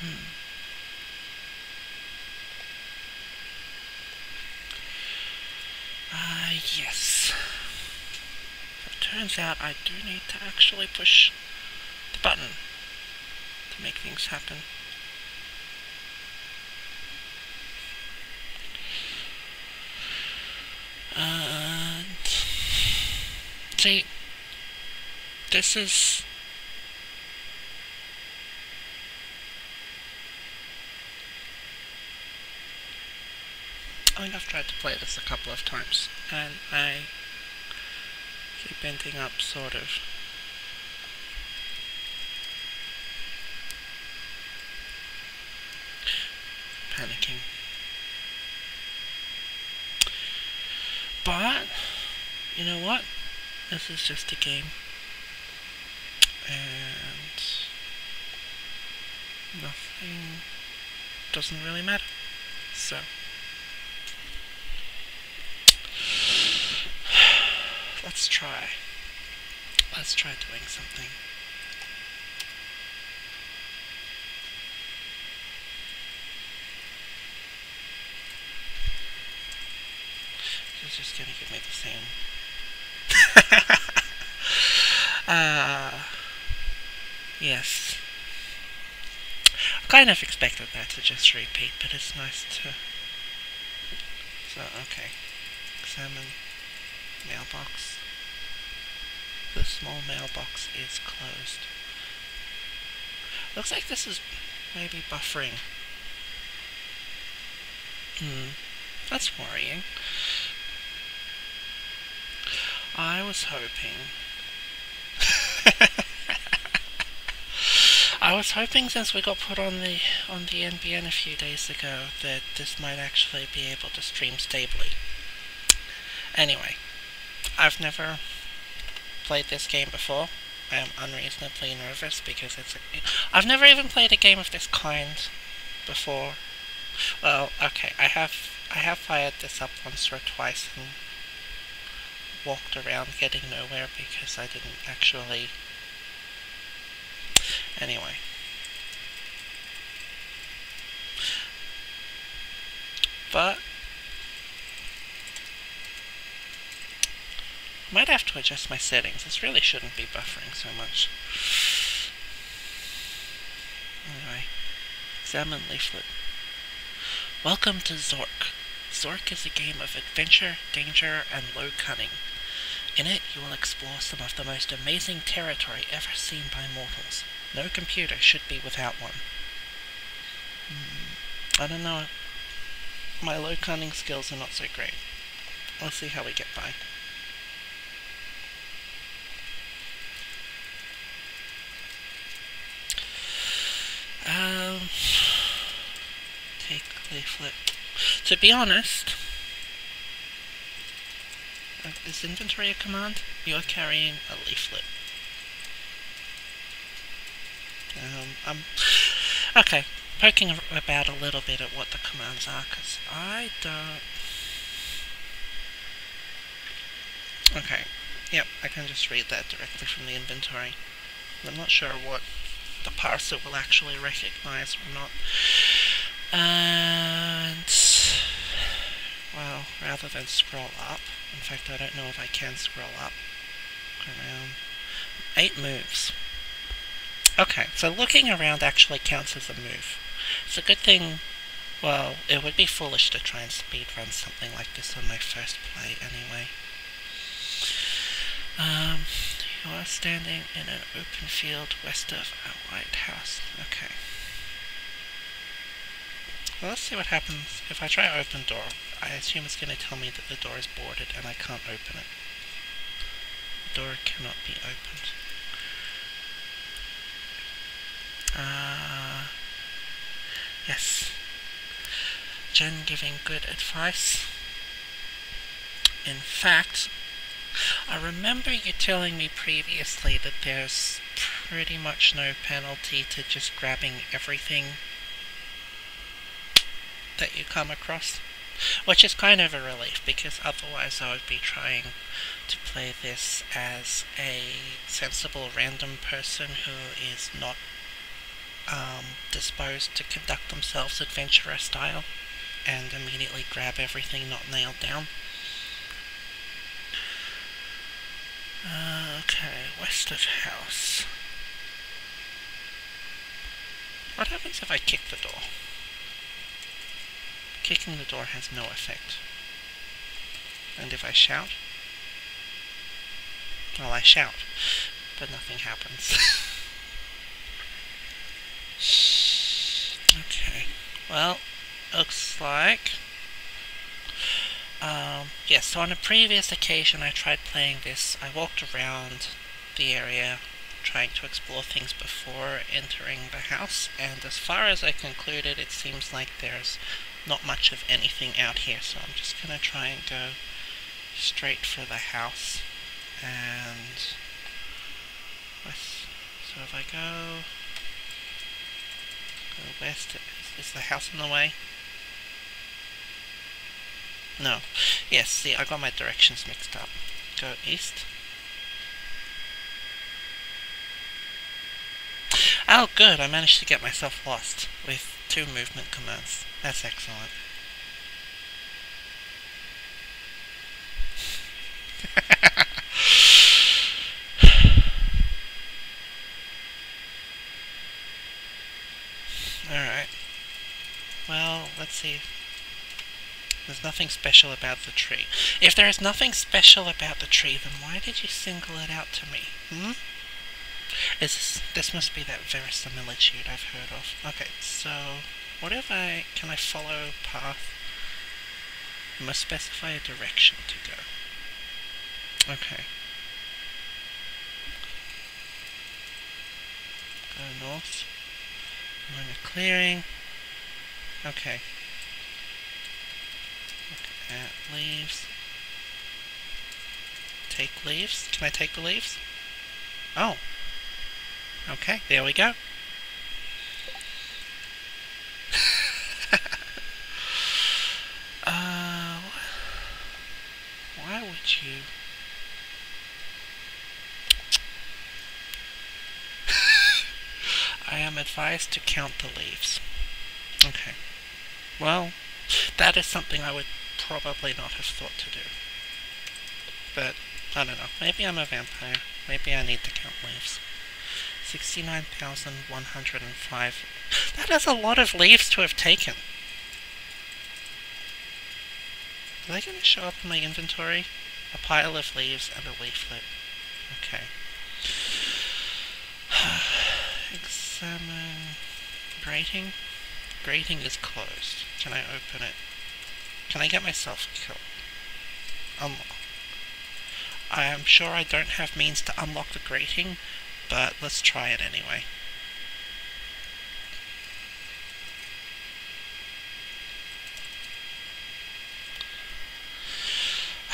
Hmm. Ah, uh, yes. It turns out I do need to actually push the button to make things happen. And see, this is I think I've tried to play this a couple of times, and I keep ending up sort of panicking. But, you know what? This is just a game. And nothing doesn't really matter. So. Let's try. Let's try doing something. Is just gonna give me the same. uh, yes. I kind of expected that to just repeat, but it's nice to... So, okay. Examine mailbox. Small mailbox is closed. Looks like this is maybe buffering. Hmm. That's worrying. I was hoping... I was hoping since we got put on the on the NBN a few days ago that this might actually be able to stream stably. Anyway, I've never played this game before. I am unreasonably nervous because it's a, I've never even played a game of this kind before. Well, okay, I have I have fired this up once or twice and walked around getting nowhere because I didn't actually anyway. But Might have to adjust my settings. This really shouldn't be buffering so much. Anyway, examine leaflet. Welcome to Zork. Zork is a game of adventure, danger, and low cunning. In it, you will explore some of the most amazing territory ever seen by mortals. No computer should be without one. Hmm. I don't know. My low cunning skills are not so great. Let's see how we get by. Um, take leaflet. To be honest, uh, is inventory a command? You are carrying a leaflet. Um, I'm okay. Poking about a little bit at what the commands are, because I don't. Okay. Yep, I can just read that directly from the inventory. I'm not sure what the parser will actually recognize or not. And, well, rather than scroll up, in fact I don't know if I can scroll up, around, eight moves. Okay, so looking around actually counts as a move. It's a good thing, well, it would be foolish to try and speedrun something like this on my first play anyway. Um, you are standing in an open field west of a white house. Okay. Well, let's see what happens if I try open door. I assume it's going to tell me that the door is boarded and I can't open it. The door cannot be opened. Uh, yes. Jen giving good advice. In fact, I remember you telling me previously that there's pretty much no penalty to just grabbing everything that you come across. Which is kind of a relief, because otherwise I would be trying to play this as a sensible random person who is not um, disposed to conduct themselves adventurer style and immediately grab everything not nailed down. Uh, okay, west of house. What happens if I kick the door? Kicking the door has no effect. And if I shout? Well, I shout, but nothing happens. okay, well, looks like... Um, yes, so on a previous occasion I tried playing this, I walked around the area trying to explore things before entering the house, and as far as I concluded, it seems like there's not much of anything out here, so I'm just going to try and go straight for the house, and so if I go, go west, is, is the house in the way? No. Yes, see, I got my directions mixed up. Go east. Oh, good, I managed to get myself lost with two movement commands. That's excellent. Alright. Well, let's see. There's nothing special about the tree. If there is nothing special about the tree, then why did you single it out to me? Hmm? Is this, this must be that verisimilitude I've heard of. Okay, so what if I can I follow path? I must specify a direction to go. Okay. Go north. I'm in a clearing. Okay. Leaves. Take leaves? Can I take the leaves? Oh, Okay, there we go. uh, why would you... I am advised to count the leaves. Okay. Well, that is something I would probably not have thought to do. But, I don't know. Maybe I'm a vampire. Maybe I need to count leaves. 69,105. That is a lot of leaves to have taken. Are they going to show up in my inventory? A pile of leaves and a leaflet. Okay. Examine... Grating? Grating is closed. Can I open it? Can I get myself killed? Unlock. I am sure I don't have means to unlock the grating, but let's try it anyway.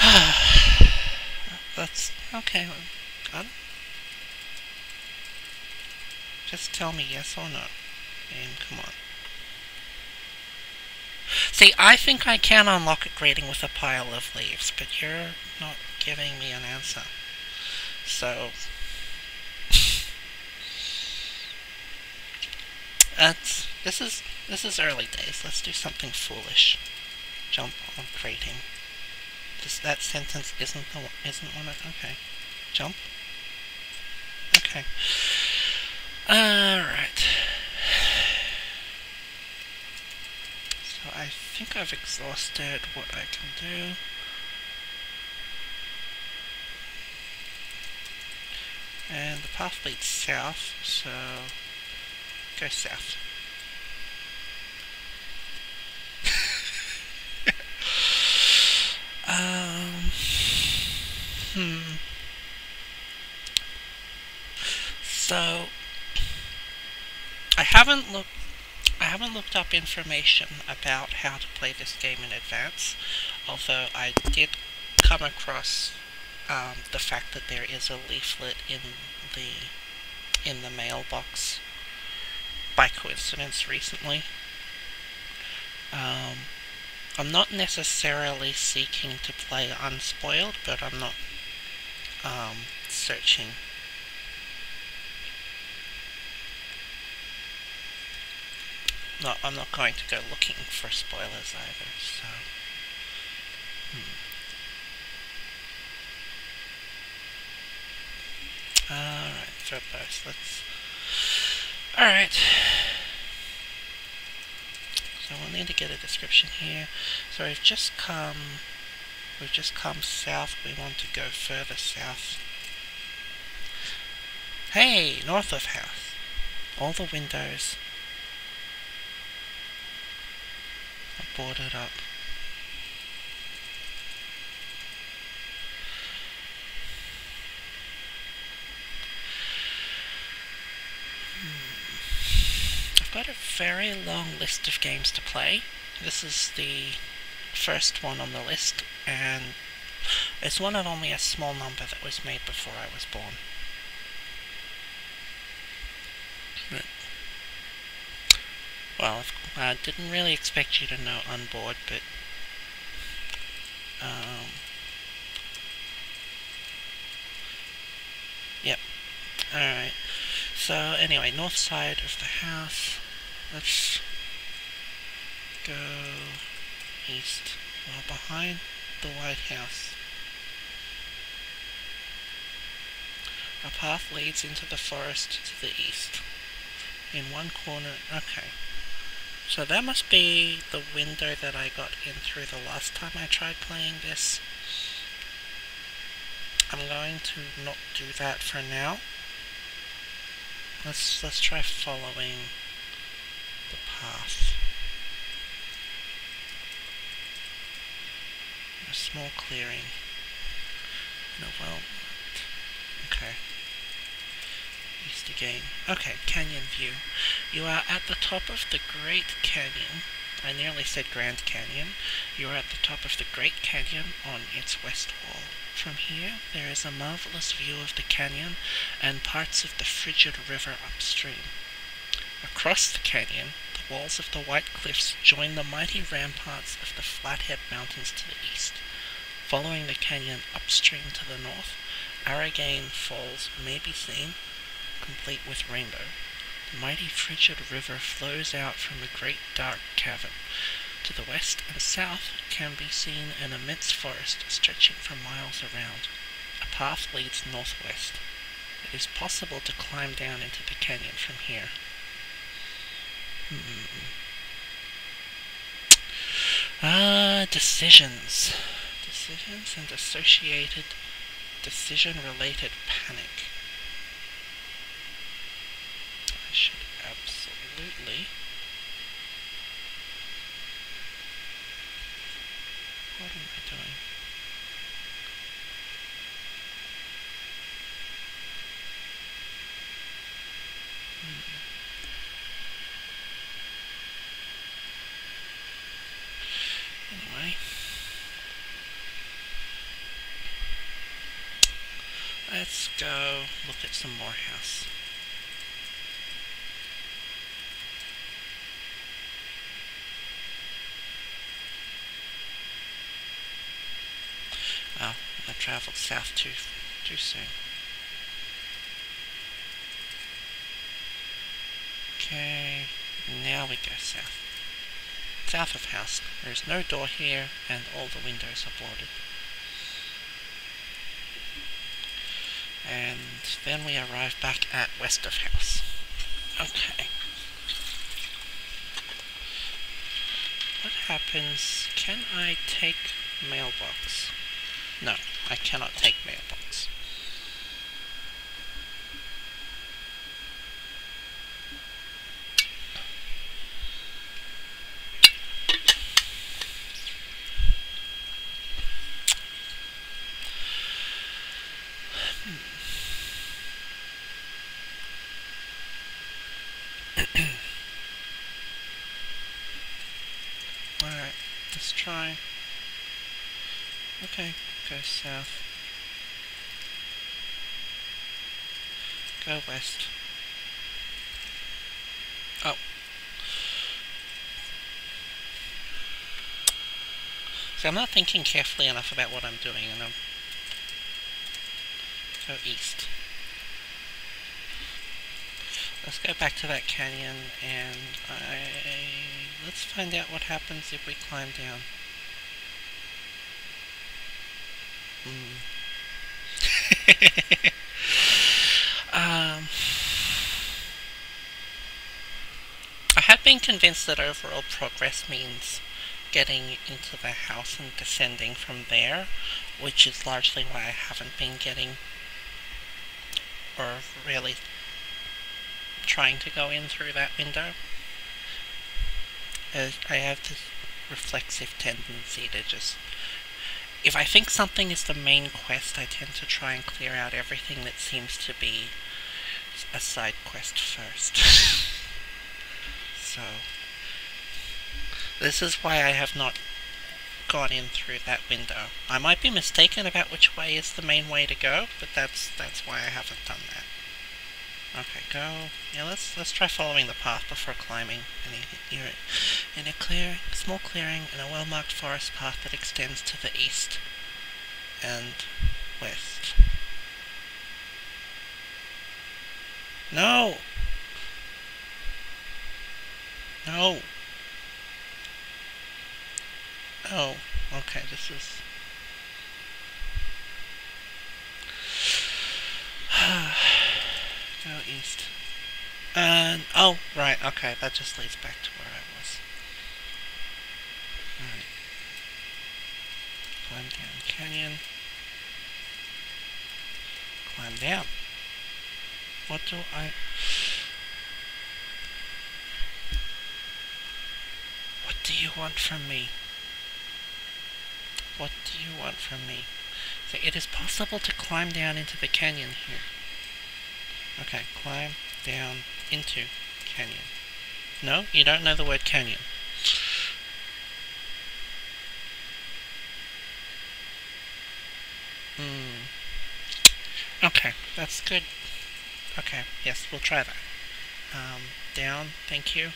That's okay. Got Just tell me yes or no. And come on. See, I think I can unlock a grating with a pile of leaves, but you're not giving me an answer. So, That's this is this is early days. Let's do something foolish. Jump on grating. This that sentence isn't the isn't one of okay. Jump. Okay. Alright. So I think I've exhausted what I can do. And the path leads south, so Go south. um, hmm. So, I haven't looked I haven't looked up information about how to play this game in advance, although I did come across um, the fact that there is a leaflet in the in the mailbox by coincidence recently. Um, I'm not necessarily seeking to play unspoiled, but I'm not um, searching. No, I'm not going to go looking for spoilers either, so... Hmm. Alright, throw let's... Alright. So we'll need to get a description here. So we've just come... We've just come south, we want to go further south. Hey, north of house. All the windows boarded up. Hmm. I've got a very long list of games to play. This is the first one on the list, and it's one of only a small number that was made before I was born. Well, I didn't really expect you to know on board, but um, yep. Alright. So anyway, north side of the house. Let's go east. Well, behind the White House. A path leads into the forest to the east. In one corner, okay. So that must be the window that I got in through the last time I tried playing this. I'm going to not do that for now. Let's let's try following the path. A small clearing. No well okay east again. Okay, canyon view. You are at the top of the Great Canyon. I nearly said Grand Canyon. You are at the top of the Great Canyon on its west wall. From here, there is a marvelous view of the canyon and parts of the frigid river upstream. Across the canyon, the walls of the White Cliffs join the mighty ramparts of the Flathead Mountains to the east. Following the canyon upstream to the north, Aragain Falls may be seen, complete with rainbow. The mighty frigid river flows out from the great dark cavern. To the west and south can be seen an immense forest stretching for miles around. A path leads northwest. It is possible to climb down into the canyon from here. Hmm. Ah, decisions. Decisions and associated decision-related panic. absolutely. What am I doing? Hmm. Anyway. Let's at some more house. Oh, I traveled south too, too soon. Okay, now we go south. South of house. There's no door here, and all the windows are boarded. And then we arrive back at west of house. Okay. What happens? Can I take mailbox? No. I cannot take mailbox. Hmm. Alright, let's try. Okay go south. Go west. Oh. I'm not thinking carefully enough about what I'm doing and I'm go east. Let's go back to that canyon and I let's find out what happens if we climb down. Hmm. um, I have been convinced that overall progress means getting into the house and descending from there, which is largely why I haven't been getting or really trying to go in through that window. As I have this reflexive tendency to just if I think something is the main quest, I tend to try and clear out everything that seems to be a side quest first. so, this is why I have not gone in through that window. I might be mistaken about which way is the main way to go, but that's that's why I haven't done that. Okay, go. Yeah, let's let's try following the path before climbing. you're in a clear, small clearing, in a well-marked forest path that extends to the east and west. No. No. Oh, okay. This is. Go east. And, oh, right, okay, that just leads back to where I was. Alright. Climb down canyon. Climb down. What do I... What do you want from me? What do you want from me? So it is possible to climb down into the canyon here. Okay, climb down into canyon. No, you don't know the word canyon. Hmm. Okay, that's good. Okay, yes, we'll try that. Um, down, thank you.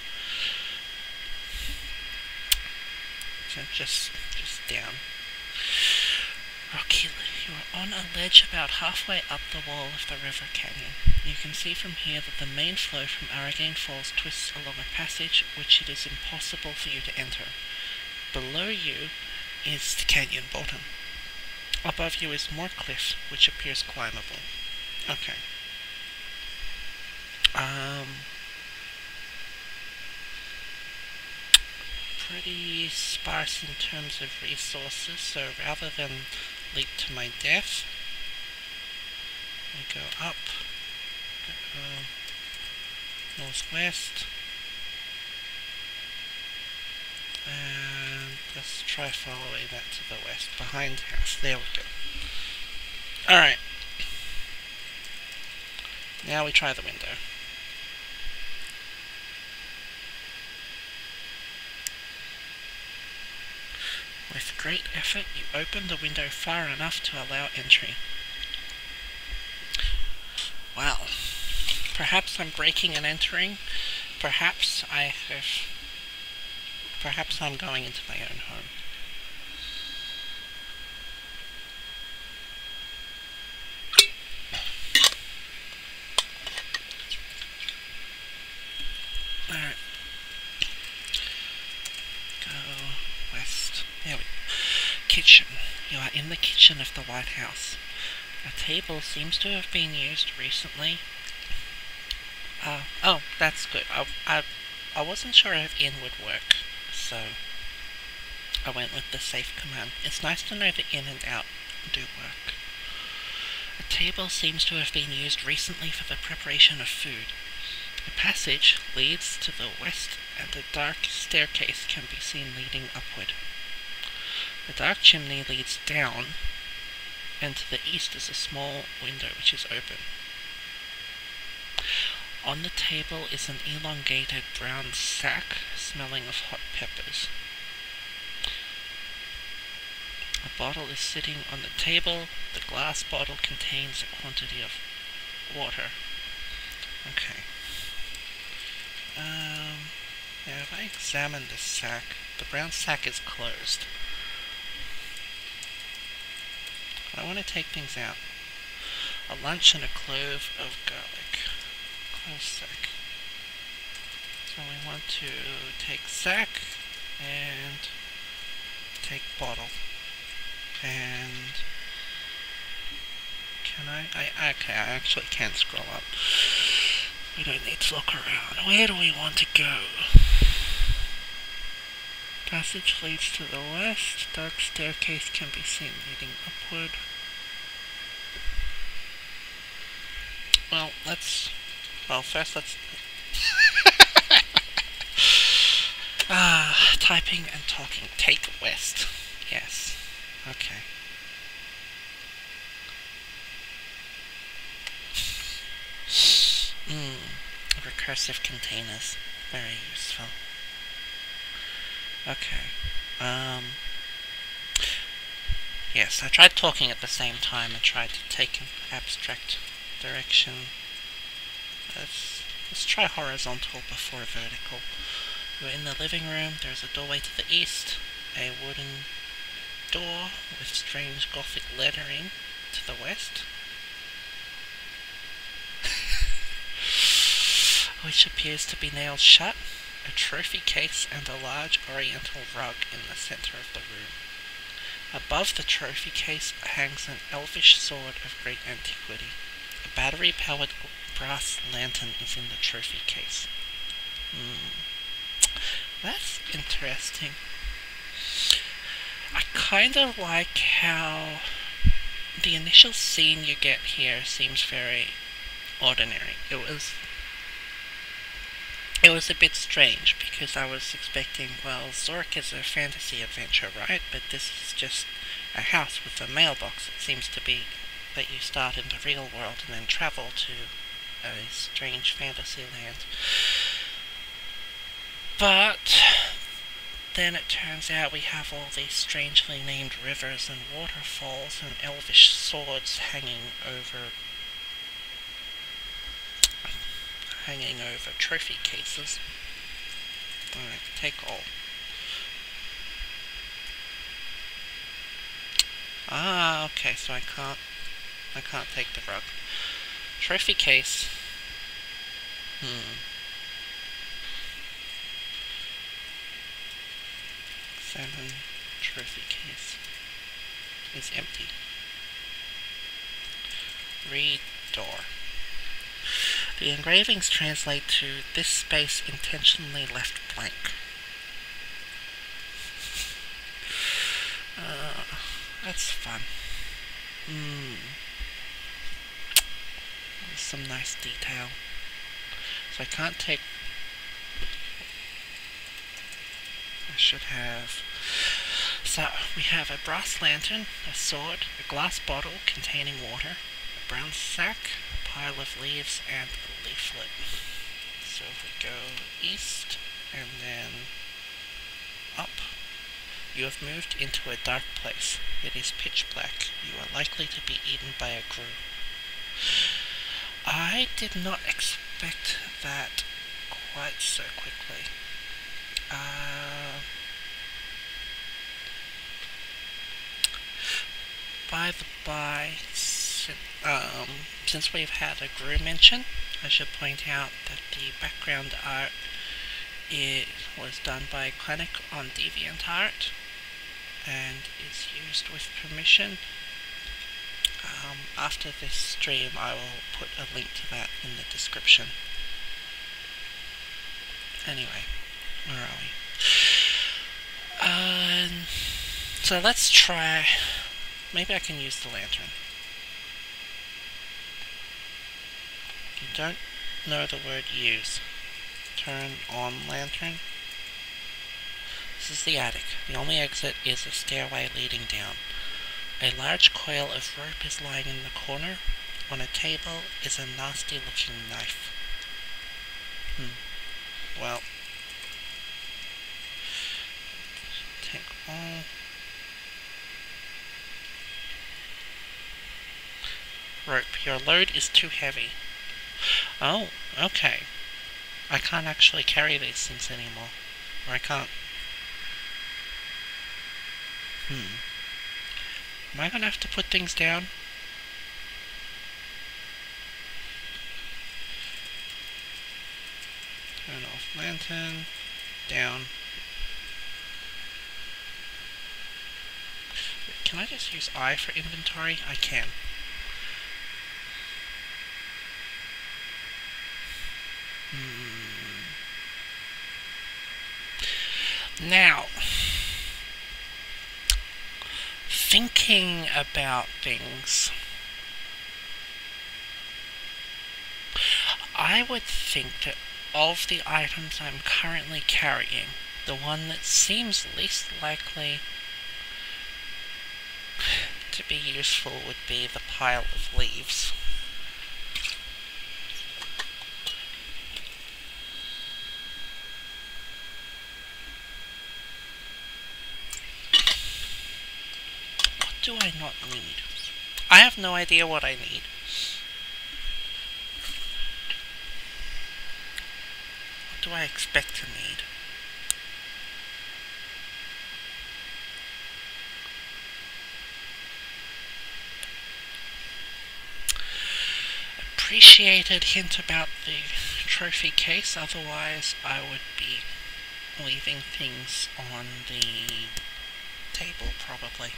So just, just down. Rocky, you are on a ledge about halfway up the wall of the river canyon. You can see from here that the main flow from Aragain Falls twists along a passage which it is impossible for you to enter. Below you is the canyon bottom. Above you is more cliff, which appears climbable. Okay. Um, pretty sparse in terms of resources, so rather than leap to my death. I go up, go northwest, and let's try following that to the west, behind house, there we go. Alright, now we try the window. With great effort, you open the window far enough to allow entry. Well, perhaps I'm breaking and entering. Perhaps I have... Perhaps I'm going into my own home. Kitchen. You are in the kitchen of the White House. A table seems to have been used recently. Uh, oh, that's good. I, I, I wasn't sure if in would work, so I went with the safe command. It's nice to know that in and out do work. A table seems to have been used recently for the preparation of food. A passage leads to the west and a dark staircase can be seen leading upward. The dark chimney leads down, and to the east is a small window which is open. On the table is an elongated brown sack smelling of hot peppers. A bottle is sitting on the table. The glass bottle contains a quantity of water. Okay. Um, now if I examine the sack, the brown sack is closed. I want to take things out. A lunch and a clove of garlic. Clove sack. So we want to take sack, and take bottle and can I? I okay, I actually can't scroll up. We don't need to look around. Where do we want to go? Passage leads to the west. Dark staircase can be seen leading upward. Well, let's... Well, first let's... ah, typing and talking. Take west. Yes. Okay. Hmm. Recursive containers. Very useful. Okay. Um. Yes, I tried talking at the same time and tried to take an abstract direction. Let's, let's try horizontal before vertical. We're in the living room. There's a doorway to the east, a wooden door with strange gothic lettering to the west. which appears to be nailed shut, a trophy case and a large oriental rug in the centre of the room. Above the trophy case hangs an elvish sword of great antiquity. A battery-powered brass lantern is in the trophy case. Hmm. That's interesting. I kind of like how the initial scene you get here seems very ordinary. It was it was a bit strange because I was expecting, well, Zork is a fantasy adventure, right? But this is just a house with a mailbox. It seems to be that you start in the real world and then travel to a strange fantasy land. But then it turns out we have all these strangely named rivers and waterfalls and elvish swords hanging over hanging over trophy cases. Alright, take all. Ah, okay, so I can't I can't take the rug. Trophy case. Hmm. Seven trophy case is empty. Read door. The engravings translate to this space intentionally left blank. Uh, that's fun. Hmm. Some nice detail. So I can't take... I should have... So, we have a brass lantern, a sword, a glass bottle containing water, a brown sack, a pile of leaves and a leaflet. So if we go east and then up, you have moved into a dark place. It is pitch black. You are likely to be eaten by a grue. I did not expect that quite so quickly. Uh, by the by, um, since we've had a grue mention, I should point out that the background art it was done by qannik on DeviantArt and is used with permission. Um, after this stream I will put a link to that in the description. Anyway, where are we? Uh, so let's try, maybe I can use the lantern. You don't know the word use. Turn on lantern. This is the attic. The only exit is a stairway leading down. A large coil of rope is lying in the corner. On a table is a nasty looking knife. Hmm. Well. Take all. Rope. Your load is too heavy. Oh, okay. I can't actually carry these things anymore. Or I can't... Hmm. Am I going to have to put things down? Turn off lantern. Down. Can I just use I for inventory? I can. Hmm. Now thinking about things, I would think that of the items I'm currently carrying, the one that seems least likely to be useful would be the pile of leaves. What do I not need? I have no idea what I need. What do I expect to need? appreciated hint about the trophy case, otherwise I would be leaving things on the table probably.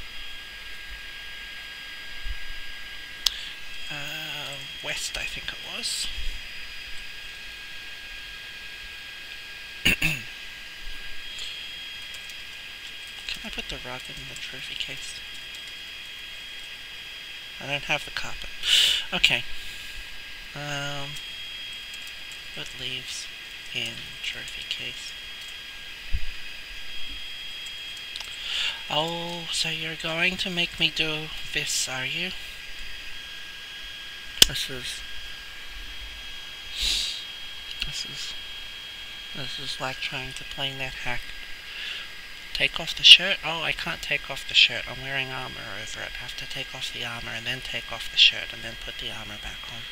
Uh, west I think it was. Can I put the rug in the trophy case? I don't have the carpet. Okay. Um, put leaves in trophy case. Oh, so you're going to make me do this, are you? This is... This is... This is like trying to play NetHack. Take off the shirt? Oh, I can't take off the shirt. I'm wearing armor over it. I have to take off the armor and then take off the shirt and then put the armor back on.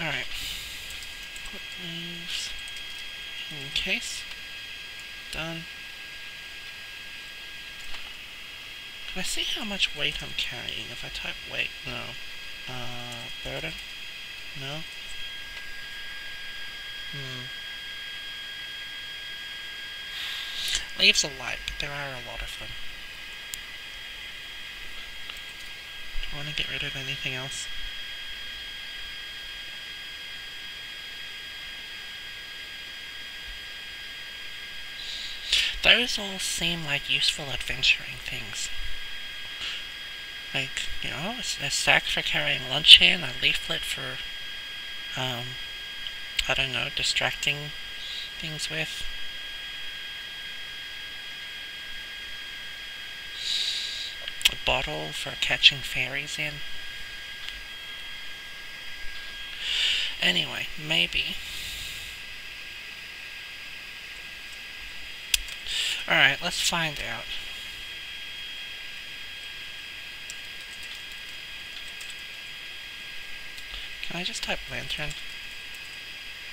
Alright. Put leaves in case. Done. Can I see how much weight I'm carrying? If I type weight, no. Uh, burden? No. Hmm. Leaves are light, but there are a lot of them. Do I want to get rid of anything else? Those all seem like useful adventuring things. Like, you know, a sack for carrying lunch in, a leaflet for, um, I don't know, distracting things with. A bottle for catching fairies in. Anyway, maybe Alright, let's find out. Can I just type lantern?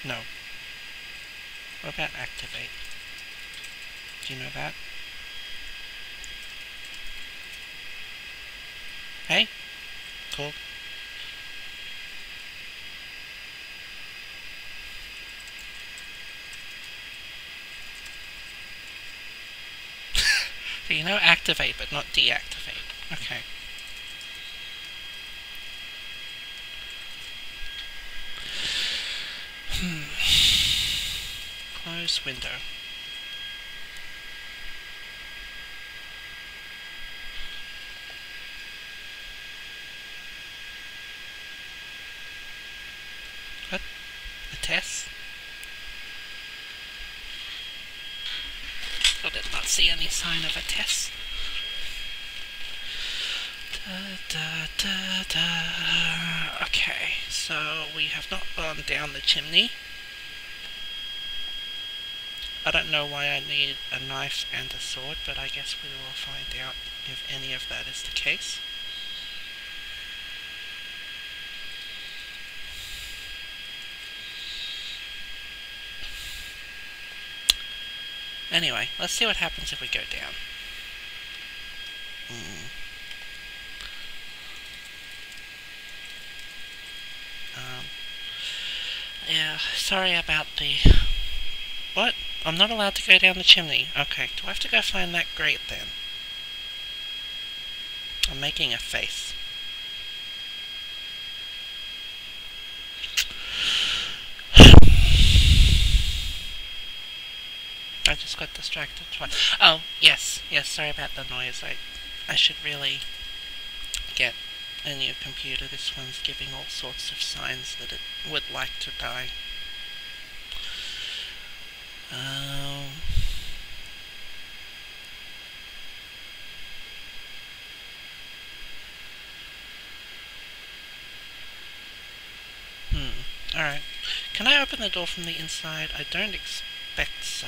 No. What about activate? Do you know that? Hey? Cool. You know activate, but not deactivate. Okay. Hmm. Window. What? A test? I did not see any sign of a test. Da, da, da. Okay, so we have not gone down the chimney. I don't know why I need a knife and a sword, but I guess we will find out if any of that is the case. Anyway, let's see what happens if we go down. Mm. Um, yeah, sorry about the... What? I'm not allowed to go down the chimney. Okay, do I have to go find that grate then? I'm making a face. I just got distracted twice. Oh, yes, yes, sorry about the noise. I, I should really get a new computer. This one's giving all sorts of signs that it would like to die. Um, hmm, alright. Can I open the door from the inside? I don't expect so.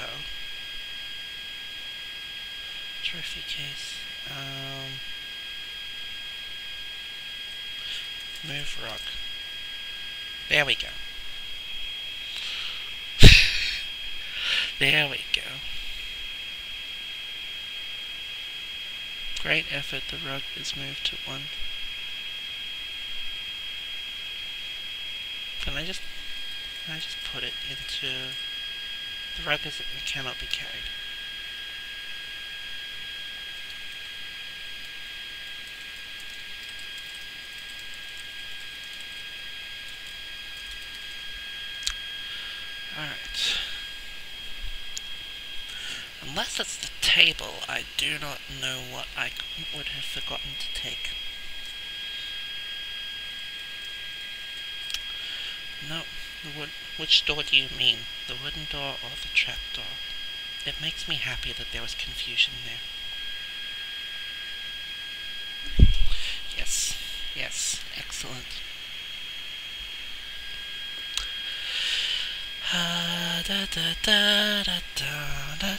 Trophy case. Um, move rock. There we go. There we go. Great effort, the rug is moved to one. Can I just, can I just put it into, the rug is, it cannot be carried. Alright. Unless it's the table, I do not know what I would have forgotten to take. No, the wood. Which door do you mean? The wooden door or the trap door? It makes me happy that there was confusion there. Yes, yes, excellent. Ah, da, da, da, da, da, da,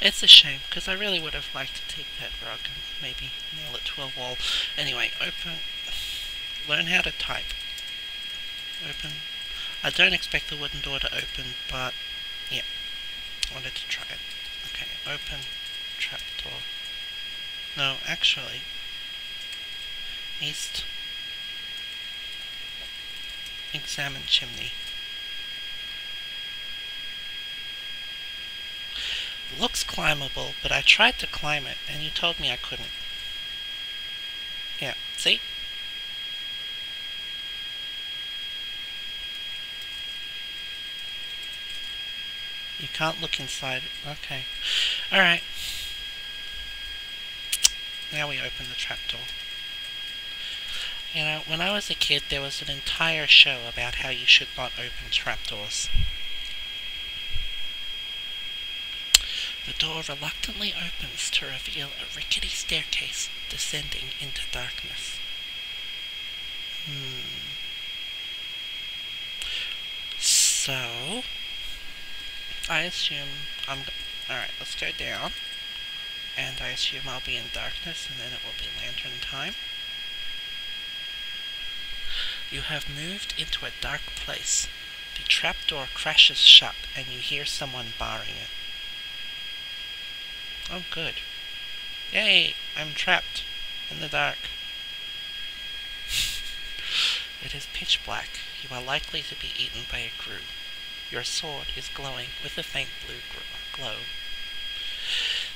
It's a shame, because I really would have liked to take that rug and maybe nail it to a wall. Anyway, open, learn how to type. Open. I don't expect the wooden door to open, but yeah, wanted to try it. Okay, open trapdoor. No, actually, east. Examine chimney. Looks climbable, but I tried to climb it, and you told me I couldn't. Yeah, see? You can't look inside. Okay. Alright. Now we open the trapdoor. You know, when I was a kid, there was an entire show about how you should not open trapdoors. The door reluctantly opens to reveal a rickety staircase descending into darkness. Hmm. So, I assume I'm. Alright, let's go down and I assume I'll be in darkness and then it will be lantern time. You have moved into a dark place. The trapdoor crashes shut and you hear someone barring it. Oh good. Yay! I'm trapped in the dark. it is pitch black. You are likely to be eaten by a grue. Your sword is glowing with a faint blue glow.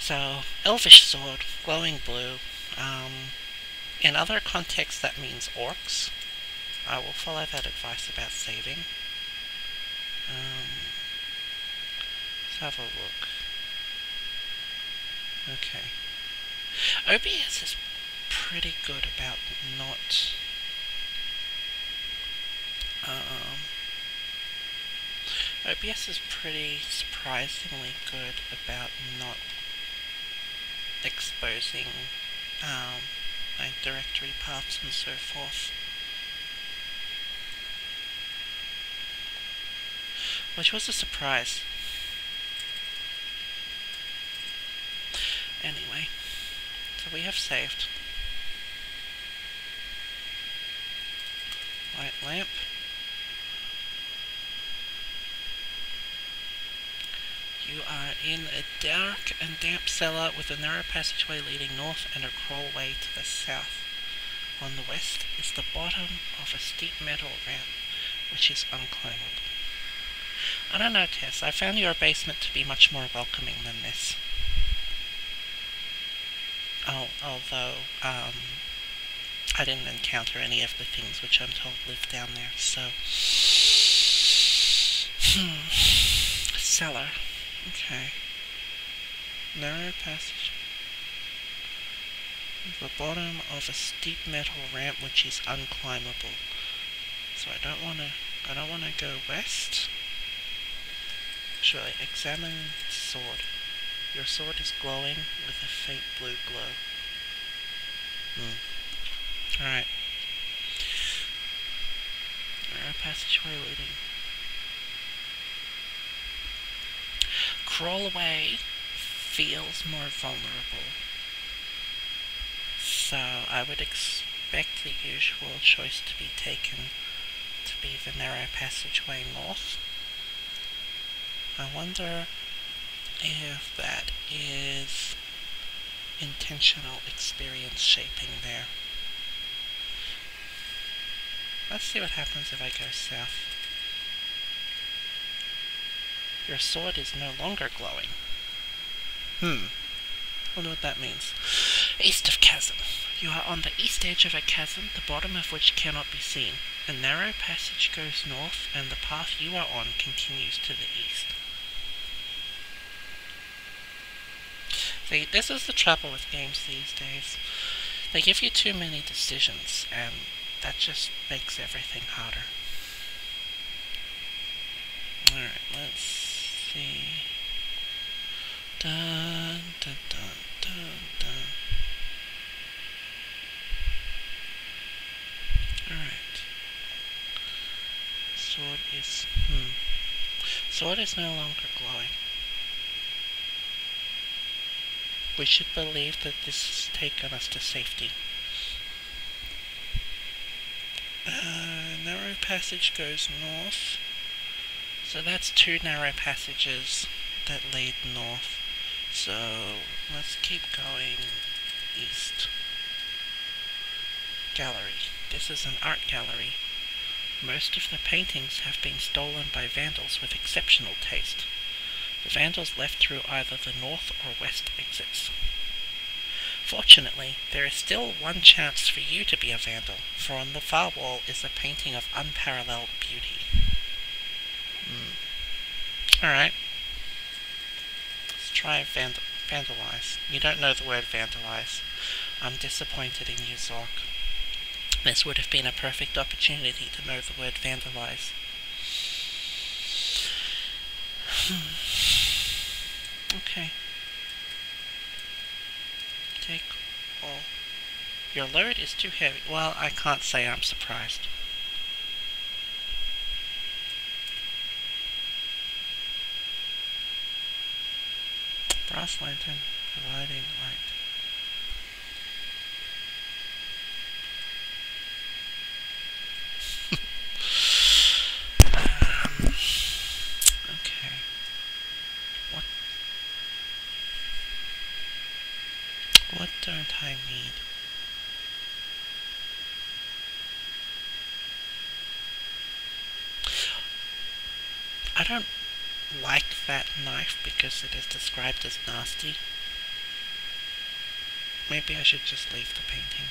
So, elvish sword, glowing blue. Um, in other contexts, that means orcs. I will follow that advice about saving. Um, let's have a look. Okay. OBS is pretty good about not... Um, OBS is pretty surprisingly good about not exposing um, my directory paths and so forth. Which was a surprise. Anyway, so we have saved. Light lamp. You are in a dark and damp cellar with a narrow passageway leading north and a crawlway to the south. On the west is the bottom of a steep metal ramp, which is unclimbable. I don't know, Tess. I found your basement to be much more welcoming than this. Although, um, I didn't encounter any of the things which I'm told live down there, so... Hmm. Cellar. Okay. Narrow passage. The bottom of a steep metal ramp which is unclimbable. So I don't wanna I don't wanna go west. Examine the sword. Your sword is glowing with a faint blue glow. Hmm. Alright. Narrow passageway leading. Crawl away feels more vulnerable. So I would expect the usual choice to be taken to be the narrow passageway north. I wonder if that is intentional experience shaping there. Let's see what happens if I go south. Your sword is no longer glowing. Hmm. Wonder what that means. East of chasm. You are on the east edge of a chasm, the bottom of which cannot be seen. A narrow passage goes north, and the path you are on continues to the east. See, this is the trouble with games these days. They give you too many decisions, and that just makes everything harder. Alright, let's see. Dun, dun, dun, dun, dun. Alright. Sword is... Hmm. Sword is no longer glowing. We should believe that this has taken us to safety. Uh, narrow passage goes north. So that's two narrow passages that lead north. So let's keep going east. Gallery. This is an art gallery. Most of the paintings have been stolen by vandals with exceptional taste. The vandals left through either the north or west exits. Fortunately, there is still one chance for you to be a vandal, for on the far wall is a painting of unparalleled beauty. Hmm. Alright. Let's try vandal vandalize. You don't know the word vandalize. I'm disappointed in you, Zork. This would have been a perfect opportunity to know the word vandalize. Okay. Take all. Your load is too heavy. Well, I can't say I'm surprised. Brass lantern providing light. um, okay. What? What don't I need? I don't like that knife because it is described as nasty. Maybe I should just leave the painting.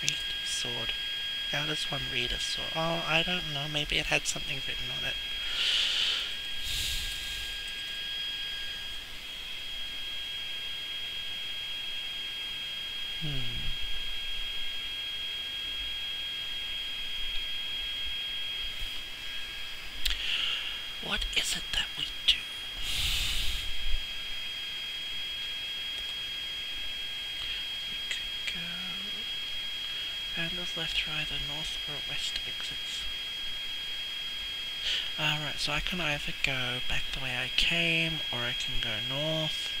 Read sword. How does one read a sword? Oh, I don't know. Maybe it had something written on it. Hmm. What is it that we do? We could go... Either north or west exits. Alright, so I can either go back the way I came, or I can go north.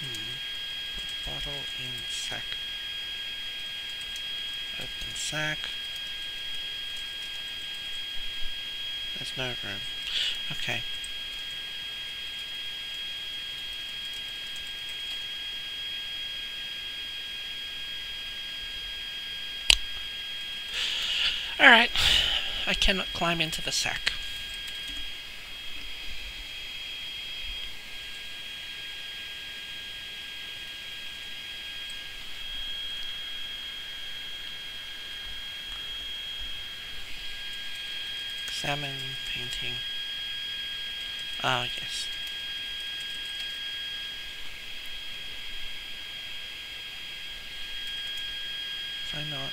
Hmm. Bottle in sack. Open sack. There's no room. Okay. Alright, I cannot climb into the sack. Salmon painting. Ah, yes. Why not?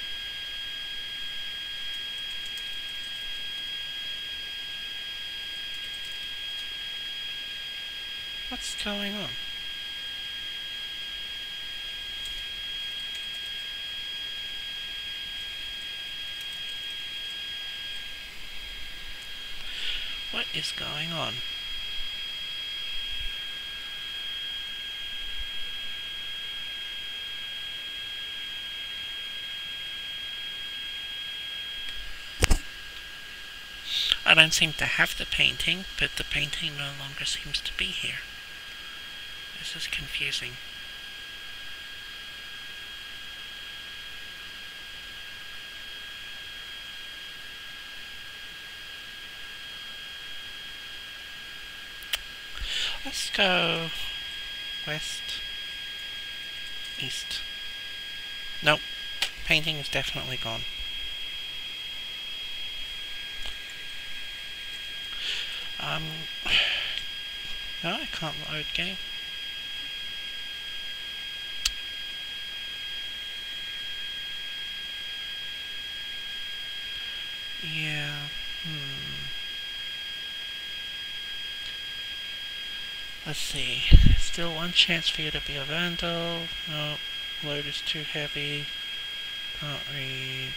What's going on? What is going on? I don't seem to have the painting, but the painting no longer seems to be here. This is confusing. Let's go west, east. Nope, painting is definitely gone. Um, no, I can't load game. Yeah, hmm. Let's see. Still one chance for you to be a vandal. Nope. Load is too heavy. Can't read.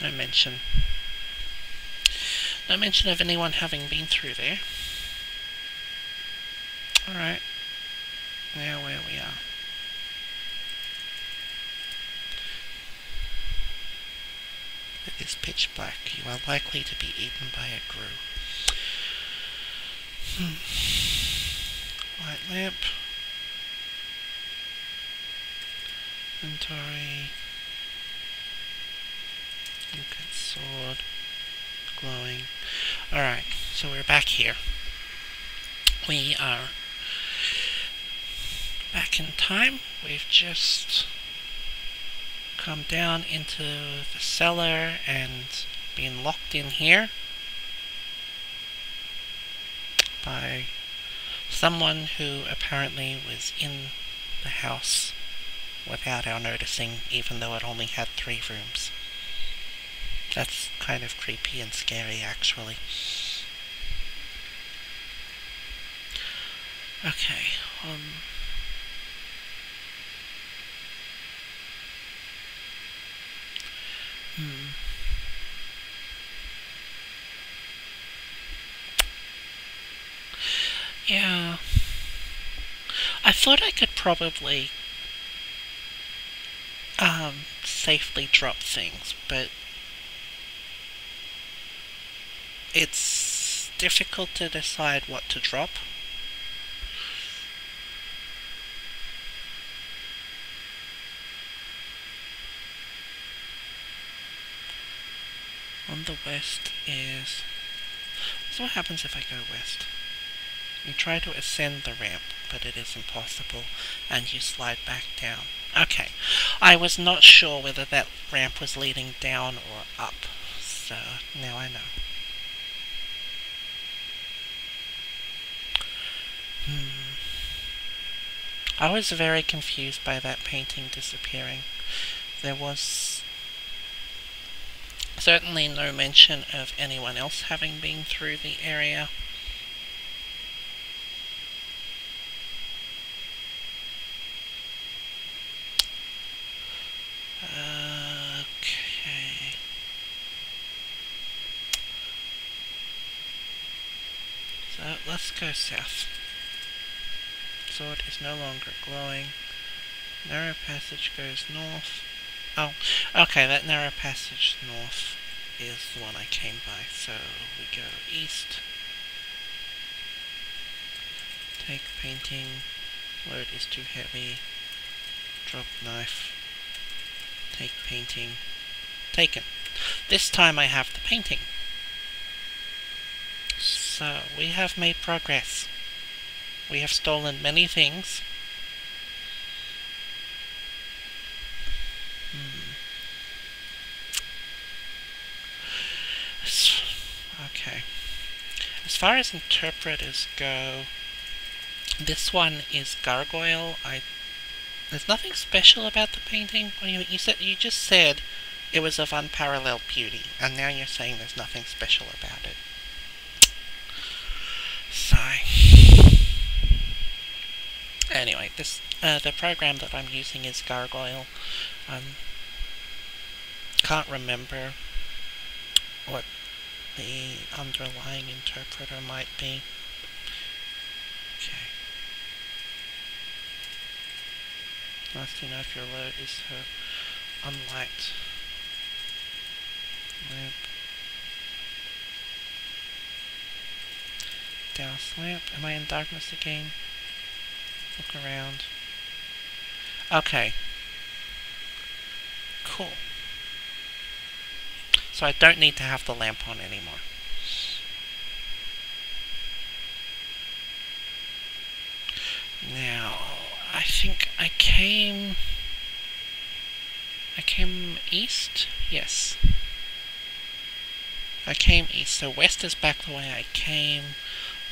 No, no mention. No mention of anyone having been through there. Alright. Now where we are. It is pitch black. You are likely to be eaten by a grue. Hmm. Light lamp. Inventory. Look at sword. Glowing. Alright, so we're back here. We are back in time. We've just come down into the cellar and being locked in here by someone who apparently was in the house without our noticing, even though it only had three rooms. That's kind of creepy and scary, actually. Okay, um... Hmm. Yeah. I thought I could probably um, safely drop things, but it's difficult to decide what to drop. on the west is... So what happens if I go west? You try to ascend the ramp, but it is impossible, and you slide back down. Okay, I was not sure whether that ramp was leading down or up, so now I know. Hmm. I was very confused by that painting disappearing. There was Certainly no mention of anyone else having been through the area. Okay. So let's go south. Sword is no longer glowing. Narrow passage goes north. Oh, okay, that narrow passage north is the one I came by, so we go east. Take painting, Load is too heavy. Drop knife. Take painting. Taken. This time I have the painting. So, we have made progress. We have stolen many things. Hmm. Okay. As far as interpreters go, this one is Gargoyle. I there's nothing special about the painting. You, you said you just said it was of unparalleled beauty, and now you're saying there's nothing special about it. Anyway, this uh, the program that I'm using is Gargoyle. Um, can't remember what the underlying interpreter might be. Okay. Nice to know if your load is so unlight. Lamp. Douse uh, lamp. Am I in darkness again? Look around. Okay. Cool. So I don't need to have the lamp on anymore. Now, I think I came... I came east? Yes. I came east, so west is back the way I came.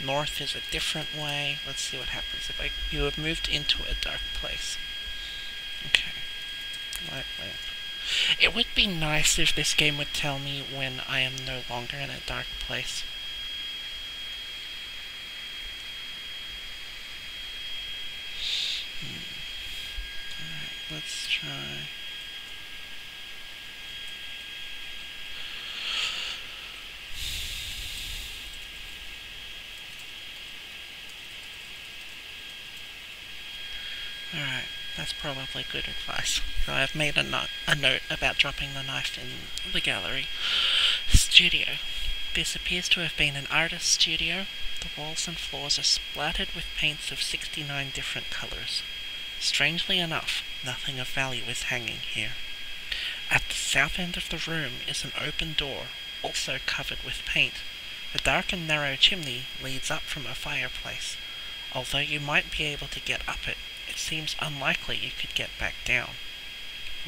North is a different way. Let's see what happens if I... You have moved into a dark place. Okay. Light lamp. It would be nice if this game would tell me when I am no longer in a dark place. let's try. Alright, that's probably good advice. So I've made a, no a note about dropping the knife in the gallery. Studio. This appears to have been an artist's studio. The walls and floors are splattered with paints of 69 different colours. Strangely enough, nothing of value is hanging here. At the south end of the room is an open door, also covered with paint. A dark and narrow chimney leads up from a fireplace. Although you might be able to get up it, it seems unlikely you could get back down.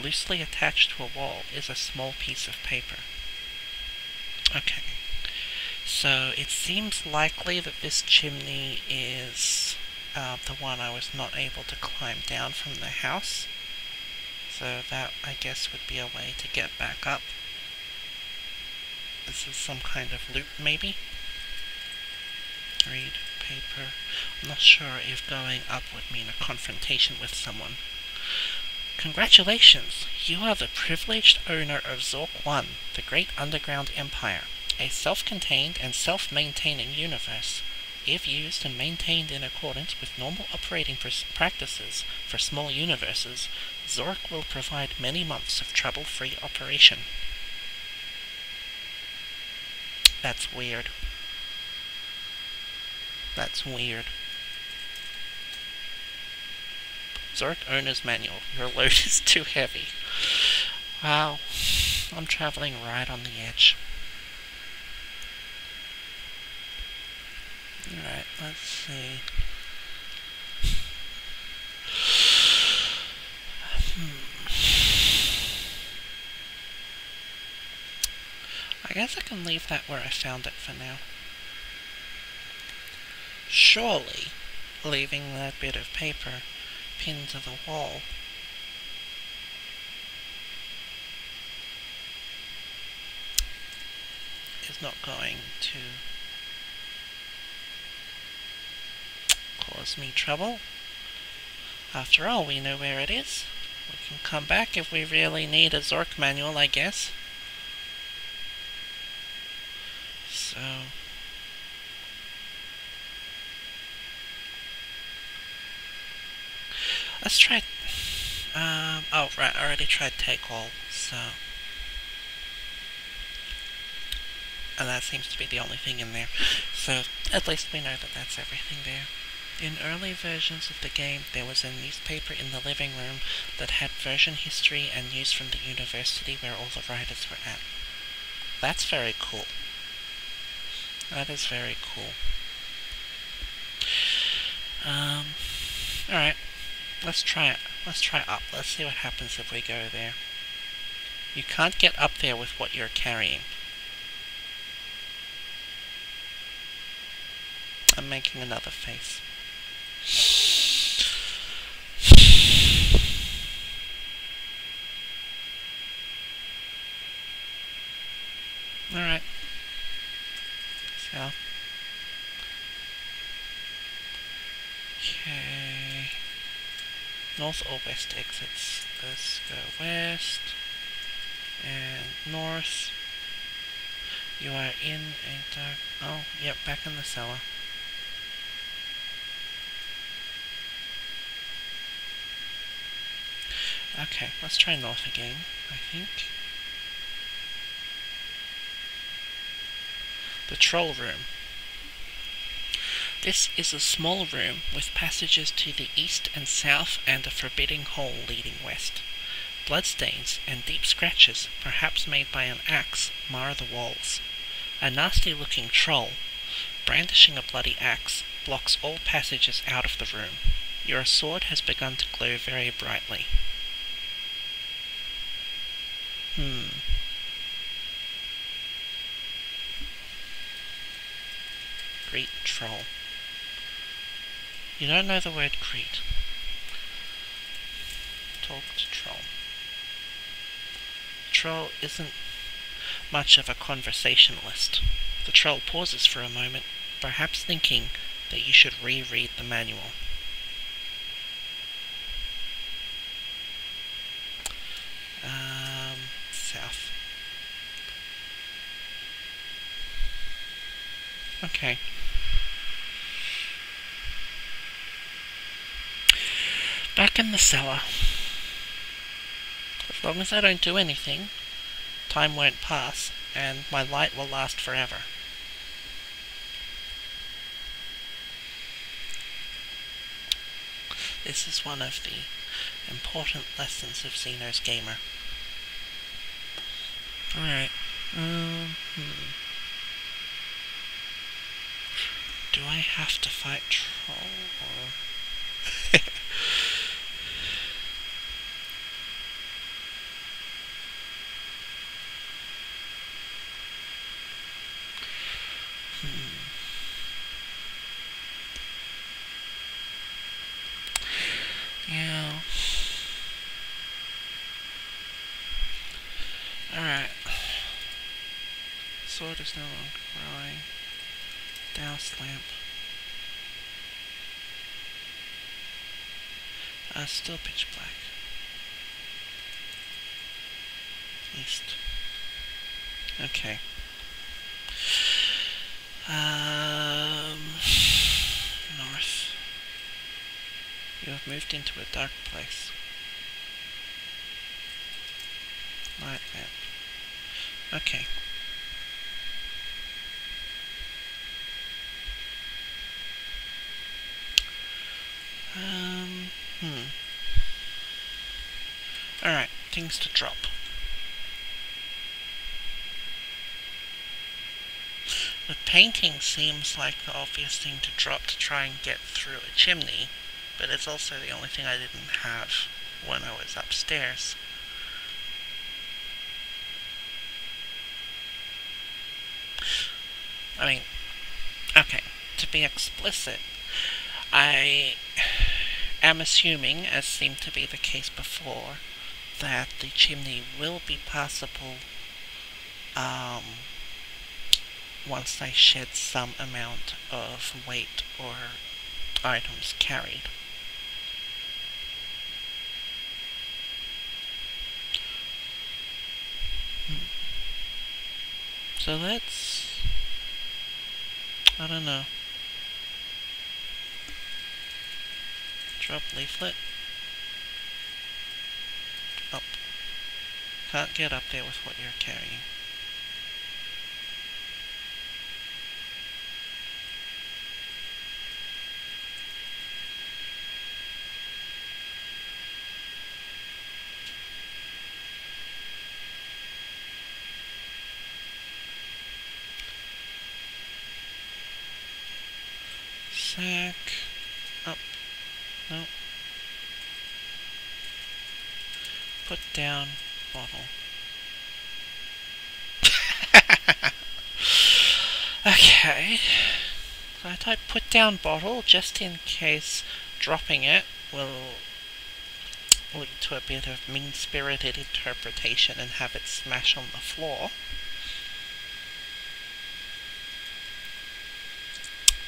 Loosely attached to a wall is a small piece of paper. Okay. So it seems likely that this chimney is uh, the one I was not able to climb down from the house. So that, I guess, would be a way to get back up. This is some kind of loop, maybe? Read paper. I'm not sure if going up would mean a confrontation with someone. Congratulations! You are the privileged owner of Zork 1, the great underground empire, a self-contained and self-maintaining universe. If used and maintained in accordance with normal operating practices for small universes, Zork will provide many months of trouble-free operation. That's weird. That's weird. Zork Owner's Manual. Your load is too heavy. Wow. I'm traveling right on the edge. Alright, let's see. Hmm. I guess I can leave that where I found it for now. Surely, leaving that bit of paper pinned to the wall is not going to cause me trouble. After all, we know where it is. We can come back if we really need a Zork manual, I guess. So... Let's try... Um, oh, right, I already tried take all, so... And that seems to be the only thing in there. So, at least we know that that's everything there. In early versions of the game, there was a newspaper in the living room that had version history and news from the university where all the writers were at. That's very cool. That is very cool. Um, alright. Let's try it. Let's try up. Let's see what happens if we go there. You can't get up there with what you're carrying. I'm making another face. Alright. So. Okay. North or west exits. Let's go west. And north. You are in a dark... Oh, yep, back in the cellar. Okay, let's try north again, I think. The troll room. This is a small room with passages to the east and south and a forbidding hole leading west. Bloodstains and deep scratches, perhaps made by an axe, mar the walls. A nasty looking troll, brandishing a bloody axe, blocks all passages out of the room. Your sword has begun to glow very brightly. Hmm. Great troll. You don't know the word Crete. Talk to troll. Troll isn't much of a conversationalist. The troll pauses for a moment, perhaps thinking that you should reread the manual. Um, south. Okay. In the cellar. As long as I don't do anything, time won't pass, and my light will last forever. This is one of the important lessons of Xenos Gamer. Alright. Um, hmm. Do I have to fight Troll or... hmm. Yeah. Alright. Is no growing. Douse lamp. Uh, still pitch black. East. Okay. Um, north. You have moved into a dark place. Light lamp. Okay. Um, hmm. Alright, things to drop. The painting seems like the obvious thing to drop to try and get through a chimney, but it's also the only thing I didn't have when I was upstairs. I mean, okay, to be explicit, I am assuming, as seemed to be the case before, that the chimney will be possible um, once I shed some amount of weight or items carried. So let's... I don't know. Drop leaflet. can't get up there with what you're carrying. Sack up. No. Put down bottle. okay. So I type put down bottle just in case dropping it will lead to a bit of mean-spirited interpretation and have it smash on the floor.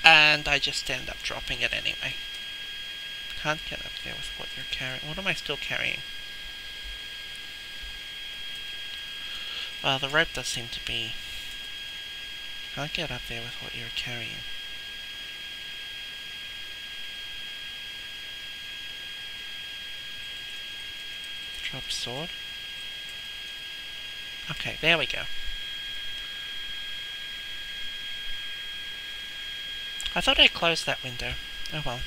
And I just end up dropping it anyway. Can't get up there with what you're carrying. What am I still carrying? Well, the rope does seem to be... Can't get up there with what you're carrying. Drop sword. Okay, there we go. I thought I closed that window. Oh well.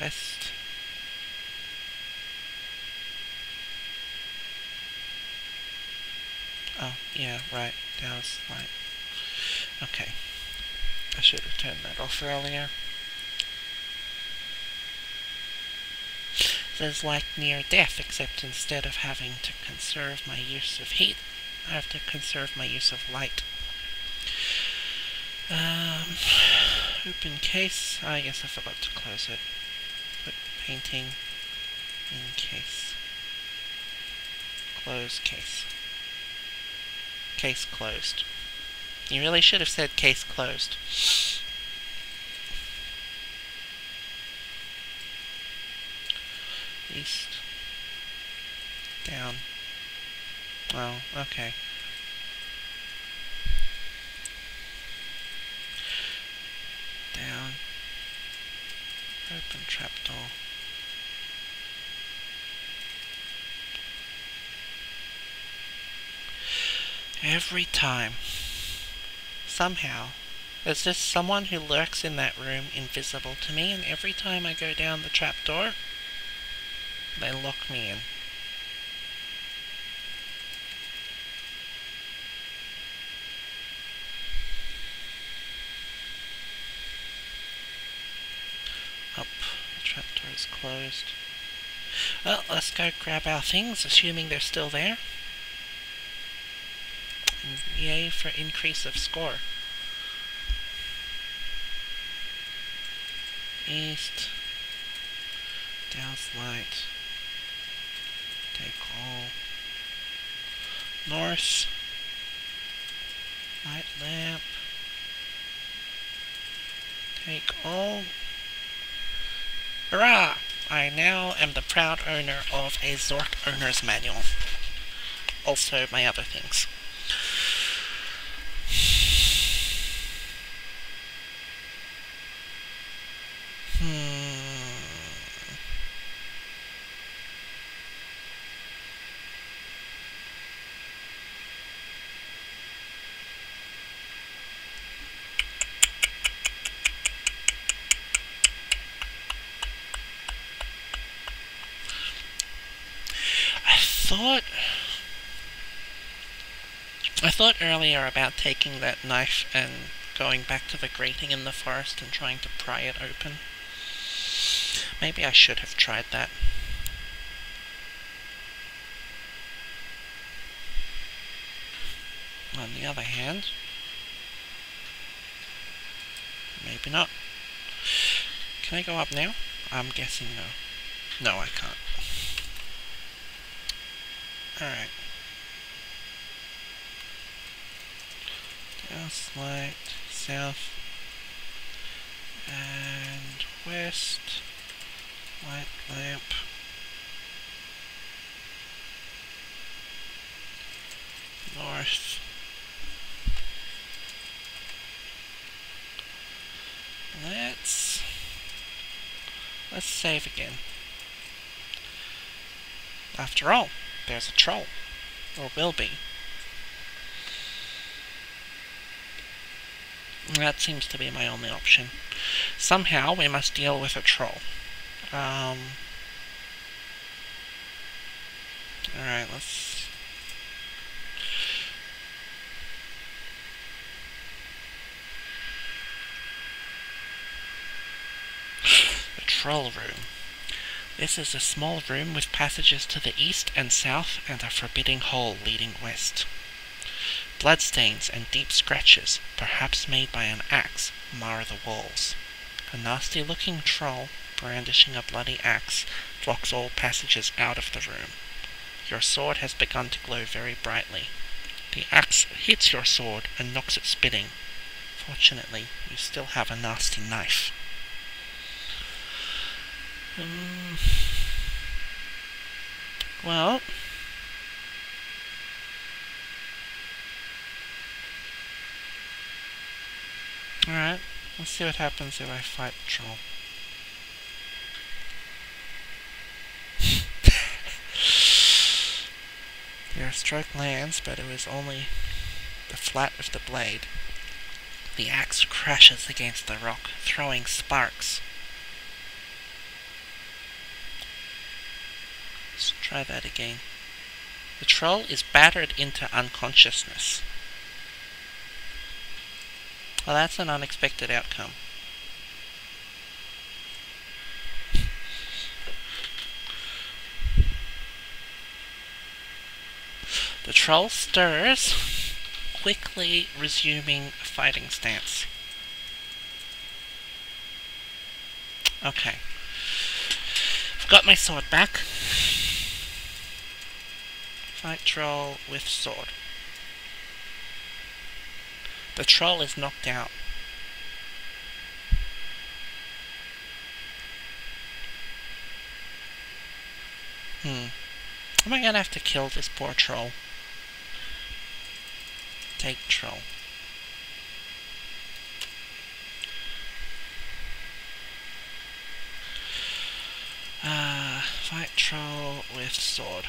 West. Oh, yeah, right. That was right. Okay. I should have turned that off earlier. Says like near death, except instead of having to conserve my use of heat, I have to conserve my use of light. Um, open case. I guess I forgot to close it. Painting in case. Close case. Case closed. You really should have said case closed. East. Down. Oh, okay. Down. Open trapdoor. Every time somehow. There's just someone who lurks in that room invisible to me, and every time I go down the trapdoor, they lock me in. Up. The trapdoor is closed. Well, let's go grab our things, assuming they're still there. Yay for increase of score. East. Douse light. Take all. North. Light lamp. Take all. Hurrah! I now am the proud owner of a Zork owner's manual. Also my other things. Thought... I thought earlier about taking that knife and going back to the grating in the forest and trying to pry it open. Maybe I should have tried that. On the other hand, maybe not. Can I go up now? I'm guessing no. No, I can't. Alright. South light, south, and west, light lamp. North. Let's let's save again. After all, there's a troll. Or will be. That seems to be my only option. Somehow we must deal with a troll. Um, Alright, let's... The troll Room. This is a small room with passages to the east and south and a forbidding hole leading west. Bloodstains and deep scratches, perhaps made by an axe, mar the walls. A nasty looking troll, brandishing a bloody axe, blocks all passages out of the room. Your sword has begun to glow very brightly. The axe hits your sword and knocks it spinning. Fortunately, you still have a nasty knife. Um, well, alright, let's see what happens if I fight Troll. Your stroke lands, but it was only the flat of the blade. The axe crashes against the rock, throwing sparks. Let's try that again. The troll is battered into unconsciousness. Well, that's an unexpected outcome. The troll stirs, quickly resuming a fighting stance. Okay. I've got my sword back. Fight troll with sword. The troll is knocked out. Hmm. Am I gonna have to kill this poor troll? Take troll. Uh, fight troll with sword.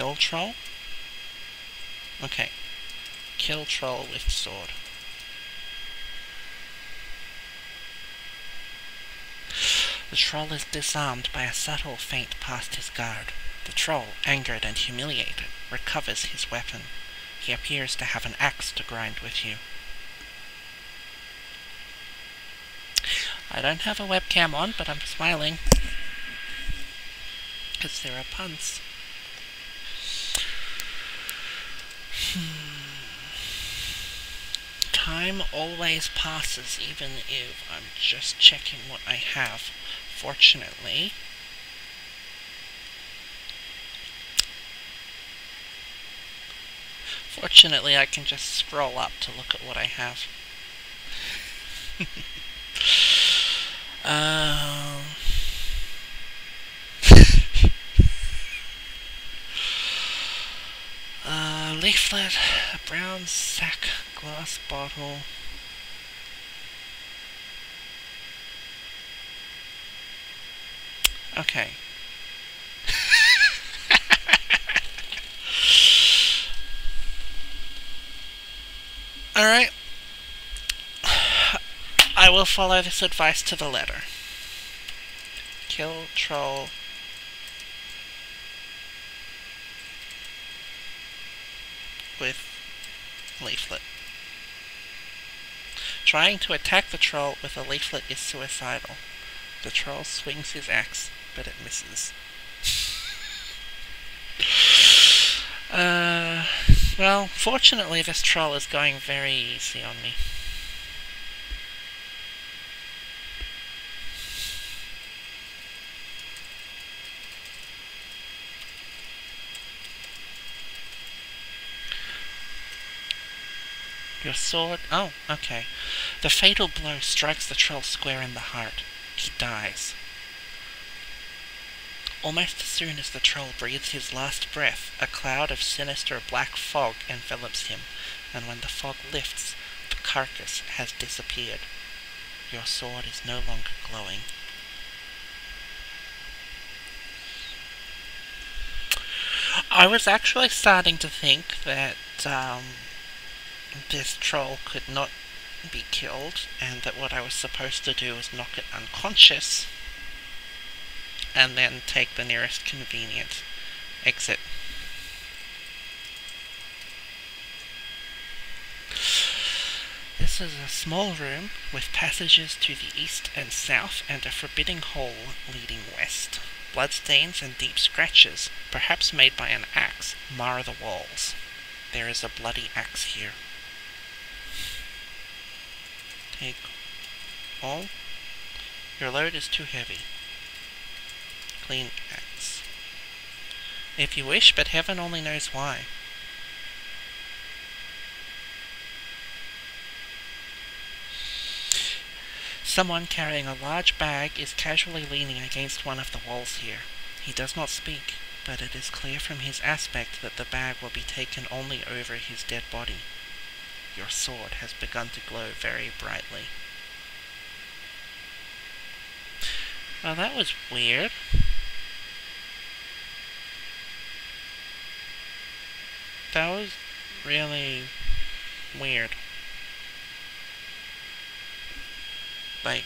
Kill troll? Okay. Kill troll with sword. The troll is disarmed by a subtle feint past his guard. The troll, angered and humiliated, recovers his weapon. He appears to have an axe to grind with you. I don't have a webcam on, but I'm smiling. Because there are puns. Hmm. Time always passes, even if I'm just checking what I have. Fortunately, Fortunately, I can just scroll up to look at what I have. uh, leaflet, a brown sack, glass bottle. Okay. Alright. I will follow this advice to the letter. Kill troll. With leaflet. Trying to attack the troll with a leaflet is suicidal. The troll swings his axe, but it misses. uh... Well, fortunately this troll is going very easy on me. Your sword? Oh, okay. The fatal blow strikes the troll square in the heart. He dies. Almost as soon as the troll breathes his last breath, a cloud of sinister black fog envelops him, and when the fog lifts, the carcass has disappeared. Your sword is no longer glowing. I was actually starting to think that um, this troll could not be killed, and that what I was supposed to do was knock it unconscious and then take the nearest convenient exit. This is a small room with passages to the east and south and a forbidding hole leading west. Bloodstains and deep scratches, perhaps made by an axe, mar the walls. There is a bloody axe here. Take all. Your load is too heavy. Clean axe. If you wish, but heaven only knows why. Someone carrying a large bag is casually leaning against one of the walls here. He does not speak, but it is clear from his aspect that the bag will be taken only over his dead body. Your sword has begun to glow very brightly. Well, that was weird. That was really weird. Like,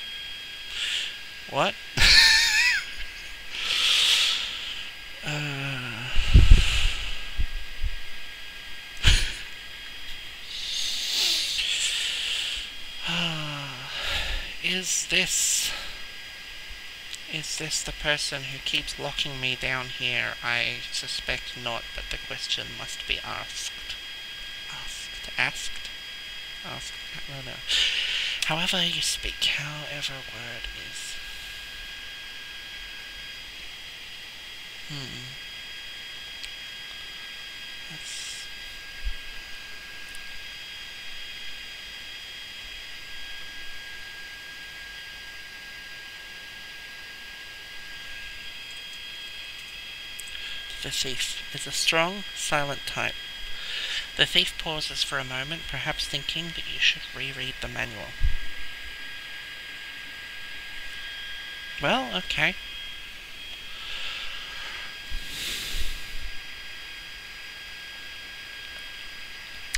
what? uh, is this is this the person who keeps locking me down here? I suspect not, but the question must be asked. Asked? Asked? Asked? Don't know. However you speak, however word is. Hmm. That's... The thief is a strong, silent type. The thief pauses for a moment, perhaps thinking that you should reread the manual. Well, okay.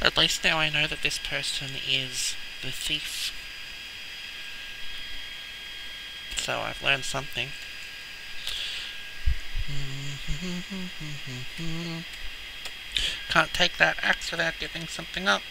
At least now I know that this person is the thief. So I've learned something. Mm-hmm. Mm-hmm. Mm-hmm. Can't take that axe without giving something up.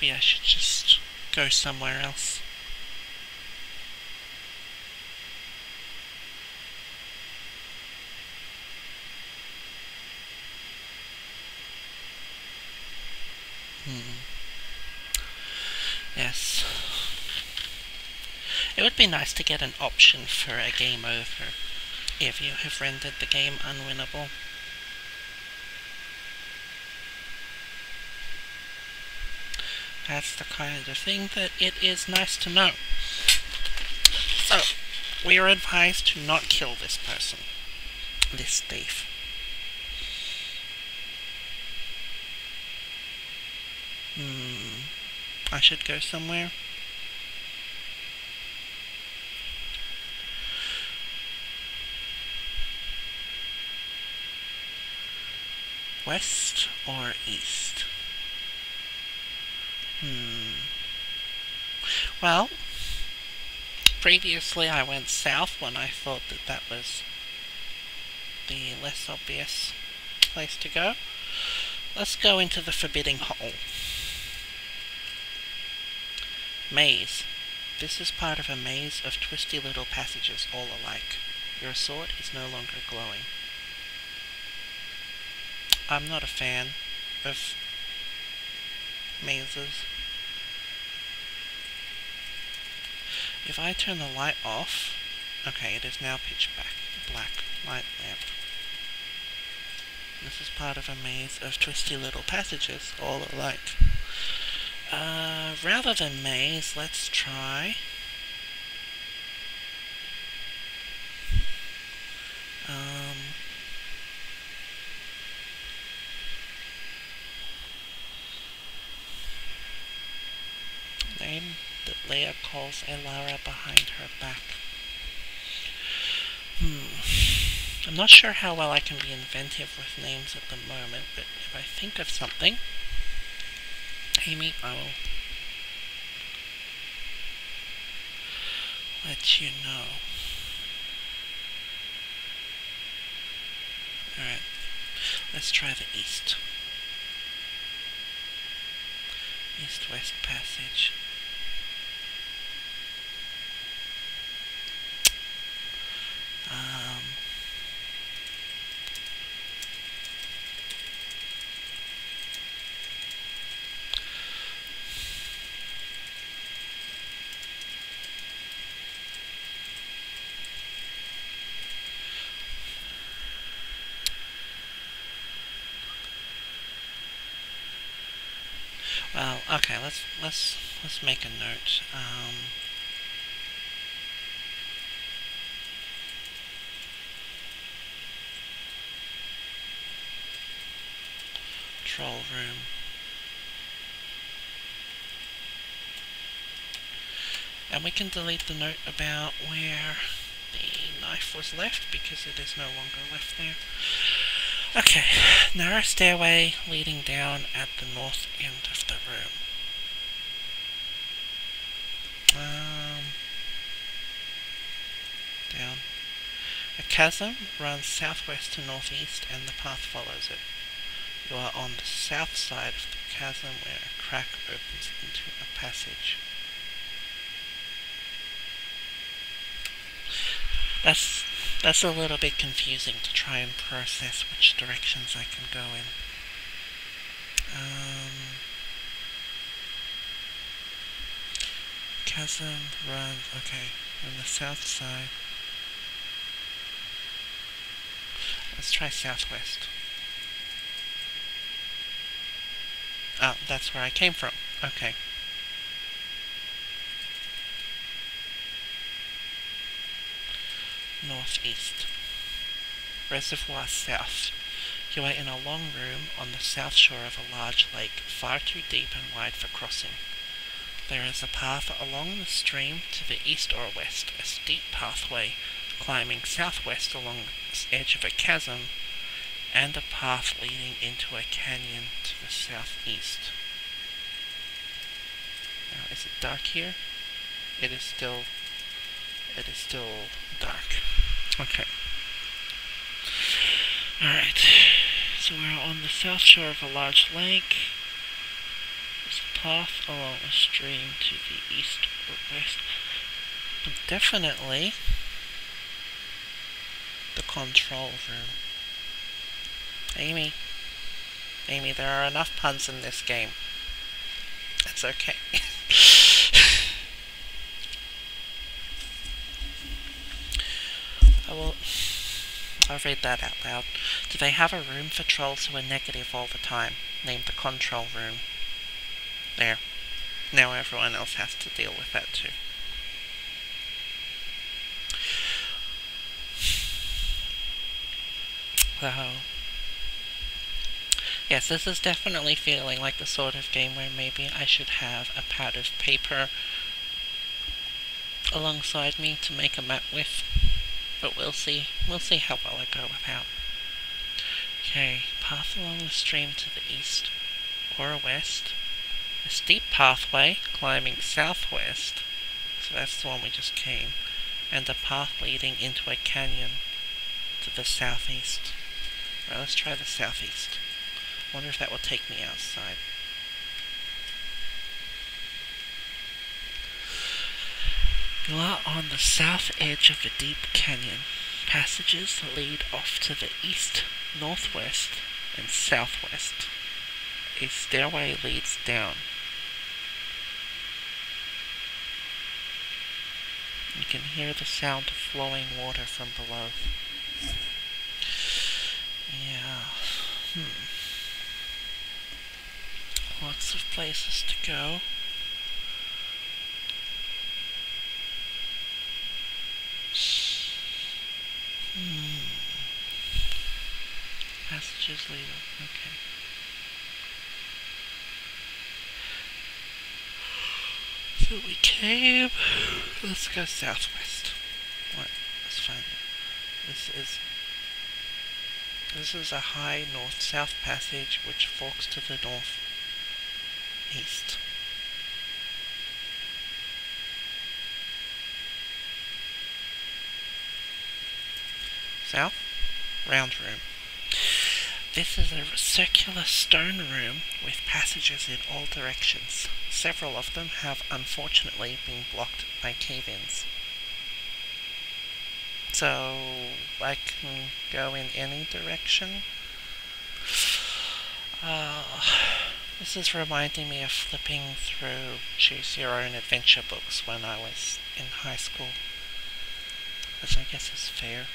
Maybe I should just go somewhere else. Hmm. Yes. It would be nice to get an option for a game over if you have rendered the game unwinnable. That's the kind of thing that it is nice to know. So, we are advised to not kill this person. This thief. Hmm. I should go somewhere. West or east? Hmm. Well, previously I went south when I thought that that was the less obvious place to go. Let's go into the forbidding hole. Maze. This is part of a maze of twisty little passages all alike. Your sword is no longer glowing. I'm not a fan of mazes. If I turn the light off, okay, it is now pitch black, black light lamp. This is part of a maze of twisty little passages, all alike. Uh, rather than maze, let's try... calls Elara behind her back. Hmm. I'm not sure how well I can be inventive with names at the moment, but if I think of something, Amy, I will let you know. Alright, let's try the east. East-west passage. Um, well, okay, let's let's let's make a note. Um, control room. And we can delete the note about where the knife was left because it is no longer left there. Okay, narrow stairway leading down at the north end of room. Um, down. A chasm runs southwest to northeast and the path follows it. You are on the south side of the chasm where a crack opens into a passage. That's that's a little bit confusing to try and process which directions I can go in. Um, chasm runs, okay, on the south side. Let's try southwest. Oh, that's where I came from. Okay. Northeast. Reservoir South. You are in a long room on the south shore of a large lake, far too deep and wide for crossing. There is a path along the stream to the east or west, a steep pathway climbing southwest along the edge of a chasm and a path leading into a canyon to the southeast. Now, is it dark here? It is still, it is still dark. Okay. Alright, so we're on the south shore of a large lake. Path along a stream to the east or west. Definitely the control room. Amy. Amy, there are enough puns in this game. It's okay. I will... I'll read that out loud. Do they have a room for trolls who are negative all the time? Named the control room. There. Now everyone else has to deal with that too. So, Yes, this is definitely feeling like the sort of game where maybe I should have a pad of paper alongside me to make a map with. But we'll see. We'll see how well I go without. Okay, path along the stream to the east or west. A steep pathway climbing southwest. So that's the one we just came. And a path leading into a canyon to the southeast. Let's try the southeast wonder if that will take me outside. You are on the south edge of a deep canyon. Passages lead off to the east, northwest, and southwest. A stairway leads down. You can hear the sound of flowing water from below. Yeah. Hmm lots of places to go. Hmm. Passages lead okay. So we came. Let's go southwest. What? Let's find it. This is. This is a high north-south passage which forks to the north east. South? Round room. This is a circular stone room with passages in all directions. Several of them have unfortunately been blocked by cave-ins. So I can go in any direction. Uh, this is reminding me of flipping through Choose Your Own Adventure books when I was in high school. Which I guess is fair.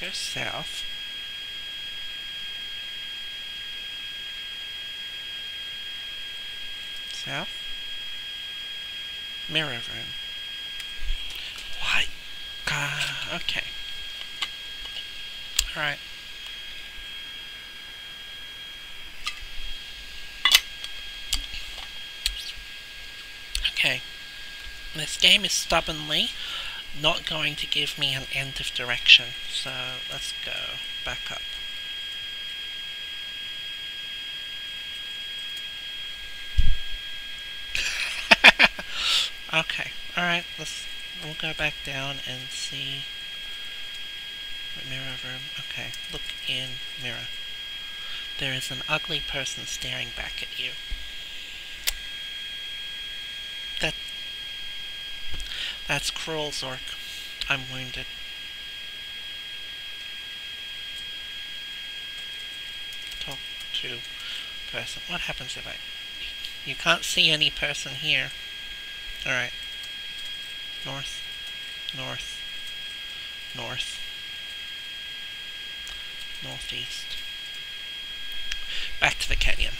Go south, south, mirror room. What? Uh, okay. Alright. Okay. This game is stubbornly not going to give me an end of direction. So let's go back up. okay, alright, let's we'll go back down and see mirror room. Okay, look in mirror. There is an ugly person staring back at you. That that's cruel, Zork. I'm wounded. Talk to person. What happens if I... You can't see any person here. Alright. North. North. North. Northeast. Back to the canyon.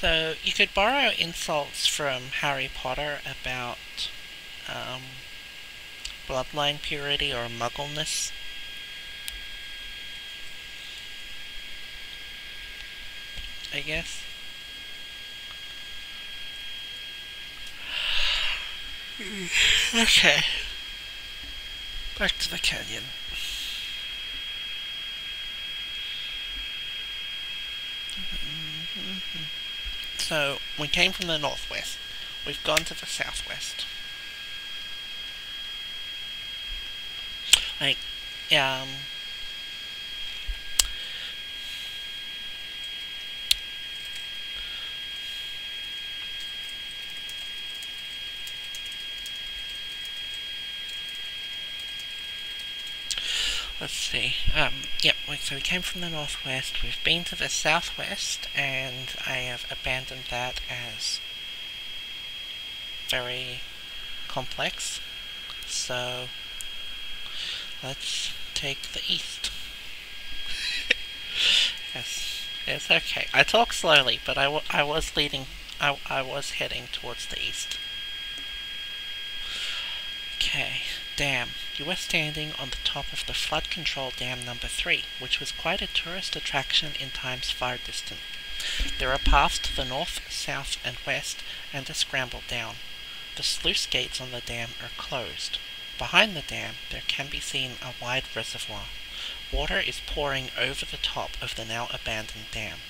So you could borrow insults from Harry Potter about um, bloodline purity or muggleness. I guess. okay. Back to the canyon. So, we came from the northwest. We've gone to the southwest. Like, um... Let's see. Um, yep, so we came from the northwest, we've been to the southwest, and I have abandoned that as very complex. So, let's take the east. yes, it's okay. I talk slowly, but I, I was leading, I, I was heading towards the east. Okay, dam. You were standing on the top of the flood control dam number 3, which was quite a tourist attraction in times far distant. There are paths to the north, south, and west, and a scramble down. The sluice gates on the dam are closed. Behind the dam, there can be seen a wide reservoir. Water is pouring over the top of the now abandoned dam.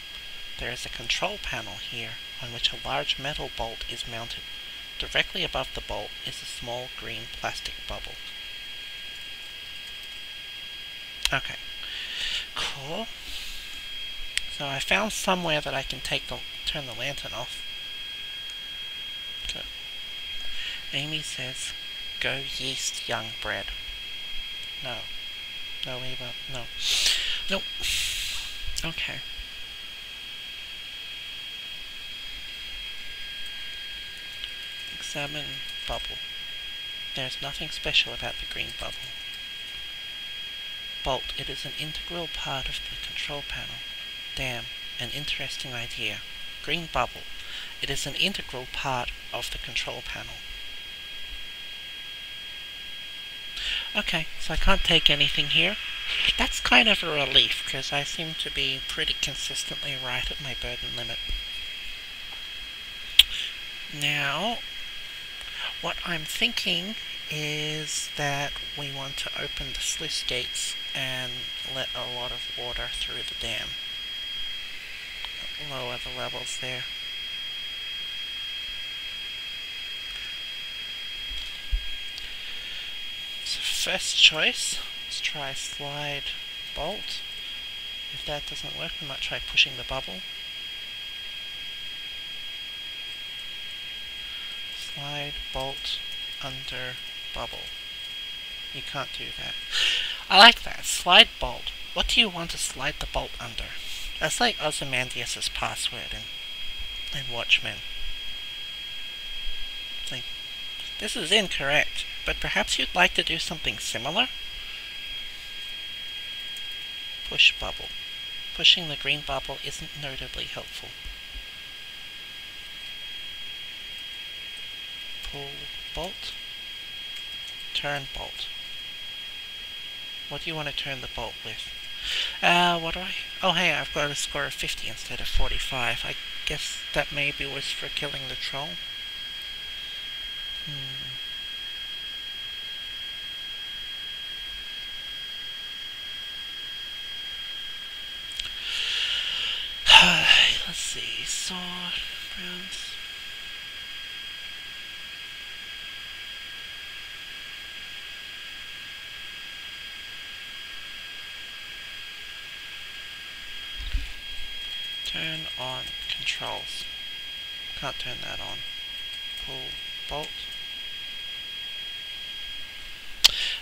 There is a control panel here on which a large metal bolt is mounted. Directly above the bolt is a small green plastic bubble. Okay. Cool. So I found somewhere that I can take the turn the lantern off. Good. Amy says, Go yeast, young bread. No. No, Eva. won't. No. Nope. Okay. Examine bubble. There's nothing special about the green bubble. Bolt, it is an integral part of the control panel. Damn, an interesting idea. Green bubble, it is an integral part of the control panel. Okay, so I can't take anything here. That's kind of a relief, because I seem to be pretty consistently right at my burden limit. Now, what I'm thinking is that we want to open the sluice gates and let a lot of water through the dam. Lower the levels there. So first choice, let's try slide bolt. If that doesn't work, we might try pushing the bubble. Slide bolt under bubble. You can't do that. I like that. Slide bolt. What do you want to slide the bolt under? That's like Ozymandias' password in, in Watchmen. like, this is incorrect, but perhaps you'd like to do something similar? Push bubble. Pushing the green bubble isn't notably helpful. Pull bolt. Turn bolt. What do you want to turn the bolt with? Uh, what do I... Oh, hey, I've got a score of 50 instead of 45. I guess that maybe was for killing the troll. Hmm. Let's see, sword, bronze. Turn on controls. Can't turn that on. Pull bolt.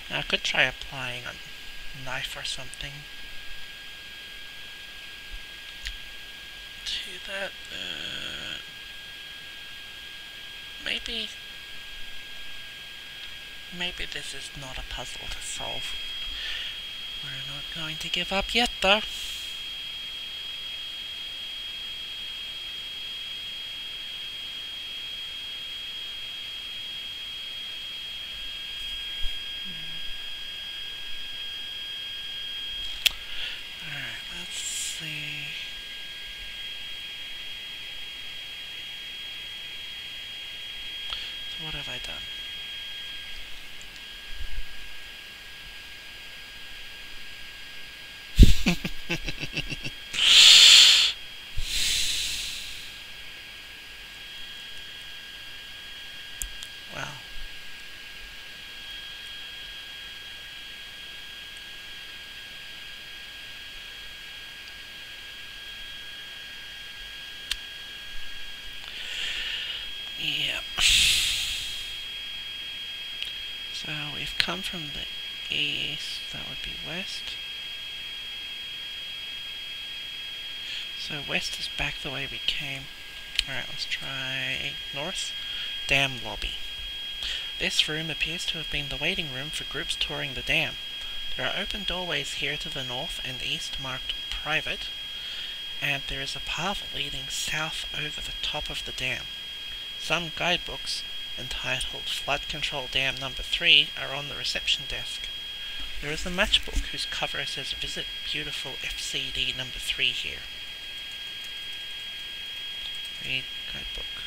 Now I could try applying a knife or something to that. Uh, maybe maybe this is not a puzzle to solve. We're not going to give up yet though. what have I done? well. Yeah. So we've come from the east, that would be west. So west is back the way we came. Alright, let's try north. Dam lobby. This room appears to have been the waiting room for groups touring the dam. There are open doorways here to the north and east marked private, and there is a path leading south over the top of the dam. Some guidebooks entitled Flood Control Dam Number 3 are on the reception desk. There is a matchbook whose cover says Visit Beautiful FCD Number 3 here. Read guidebook.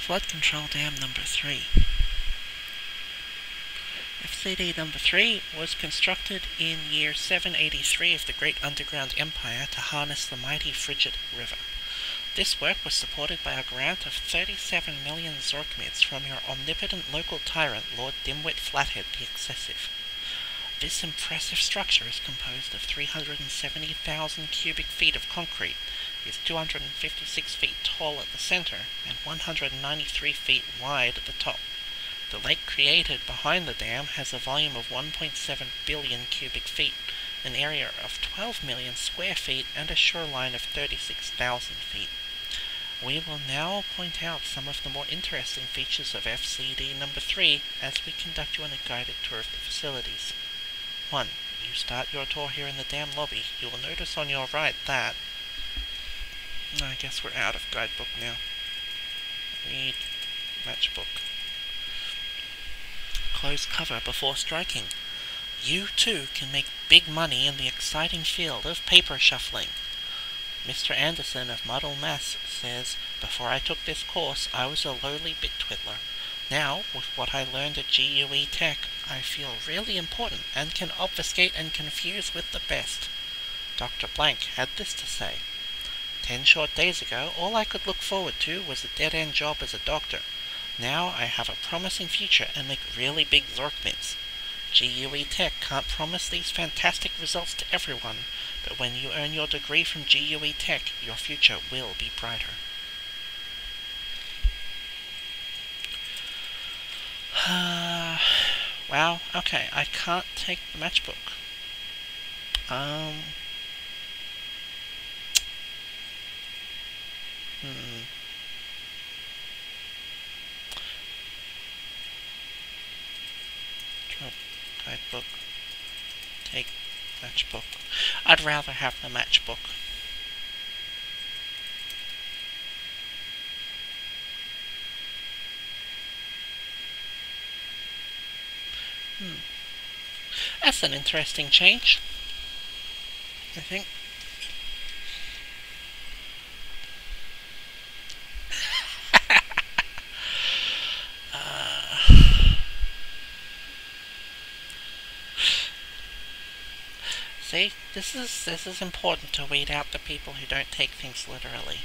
Flood Control Dam Number 3. FCD number 3 was constructed in year 783 of the Great Underground Empire to harness the mighty Frigid River. This work was supported by a grant of 37 million Zorkmids from your omnipotent local tyrant, Lord Dimwit Flathead the Excessive. This impressive structure is composed of 370,000 cubic feet of concrete, is 256 feet tall at the center, and 193 feet wide at the top. The lake created behind the dam has a volume of 1.7 billion cubic feet, an area of 12 million square feet, and a shoreline of 36,000 feet. We will now point out some of the more interesting features of FCD number 3 as we conduct you on a guided tour of the facilities. 1. You start your tour here in the dam lobby. You will notice on your right that... I guess we're out of guidebook now. Read matchbook. Close cover before striking. You too can make big money in the exciting field of paper shuffling. Mr. Anderson of Muddle Mass says, Before I took this course, I was a lowly bit twiddler. Now, with what I learned at GUE Tech, I feel really important and can obfuscate and confuse with the best. Dr. Blank had this to say. Ten short days ago, all I could look forward to was a dead-end job as a doctor. Now I have a promising future and make really big Zorkmids. GUE Tech can't promise these fantastic results to everyone, but when you earn your degree from GUE Tech, your future will be brighter. Uh, wow, okay, I can't take the matchbook. Um... Hmm... guidebook. Take matchbook. I'd rather have the matchbook. Hmm. That's an interesting change. I think. See, this is this is important to weed out the people who don't take things literally.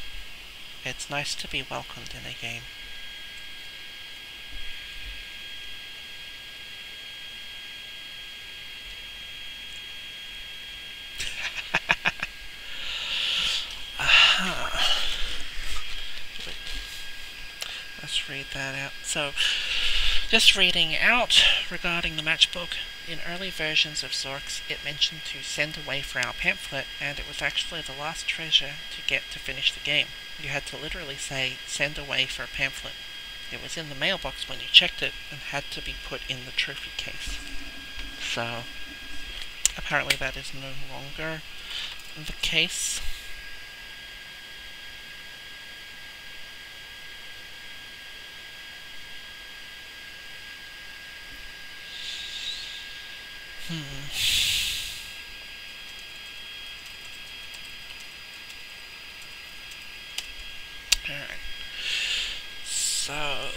It's nice to be welcomed in a game. Let's read that out. So, just reading out regarding the matchbook. In early versions of Zorks, it mentioned to send away for our pamphlet, and it was actually the last treasure to get to finish the game. You had to literally say, send away for a pamphlet. It was in the mailbox when you checked it, and had to be put in the trophy case. So, apparently that is no longer the case. Hmm. So,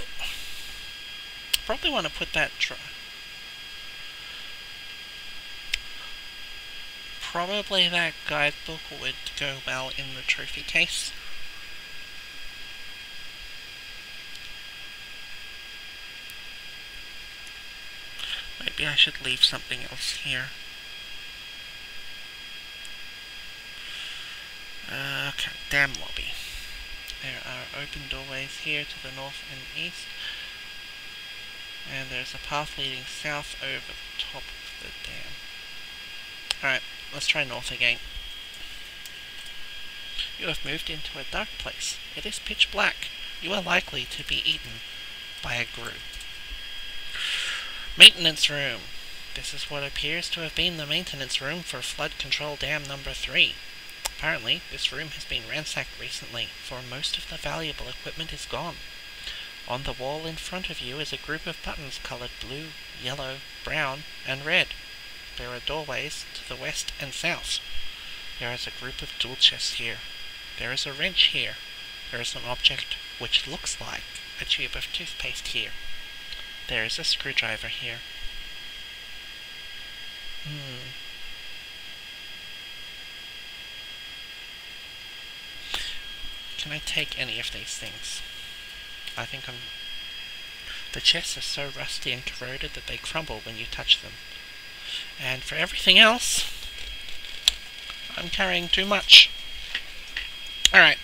probably want to put that try. Probably that guidebook would go well in the trophy case. Maybe I should leave something else here. Uh, okay, dam lobby. There are open doorways here to the north and east. And there's a path leading south over the top of the dam. Alright, let's try north again. You have moved into a dark place. It is pitch black. You are likely to be eaten by a Grue. Maintenance room. This is what appears to have been the maintenance room for flood control dam number 3. Apparently, this room has been ransacked recently, for most of the valuable equipment is gone. On the wall in front of you is a group of buttons colored blue, yellow, brown, and red. There are doorways to the west and south. There is a group of tool chests here. There is a wrench here. There is an object which looks like a tube of toothpaste here. There is a screwdriver here. Hmm. Can I take any of these things? I think I'm... The chests are so rusty and corroded that they crumble when you touch them. And for everything else, I'm carrying too much. Alright.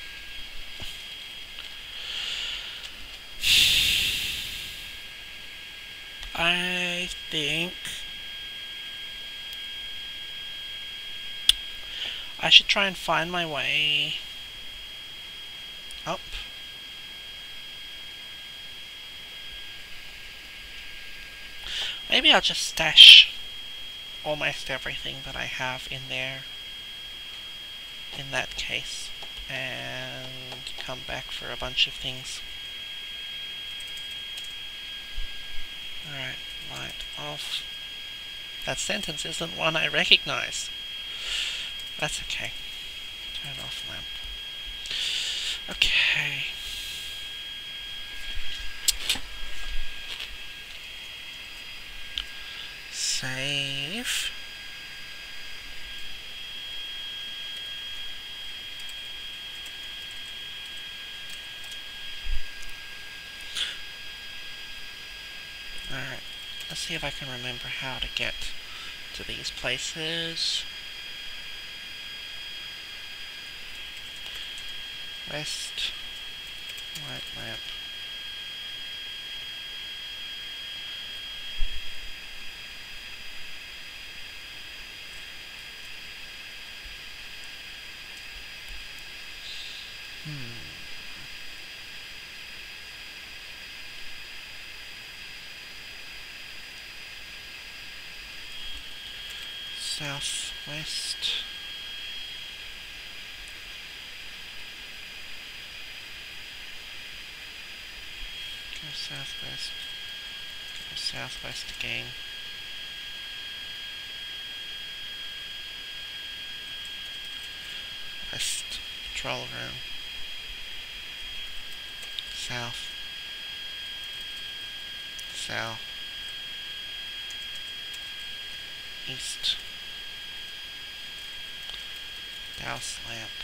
I think I should try and find my way up. Maybe I'll just stash almost everything that I have in there in that case and come back for a bunch of things. Alright, light off. That sentence isn't one I recognize. That's okay. Turn off lamp. Okay. Save. Alright, let's see if I can remember how to get to these places. West, white lamp. Hmm. Southwest. Go southwest. Go southwest again. West control room. South. South. East. Douse lamp.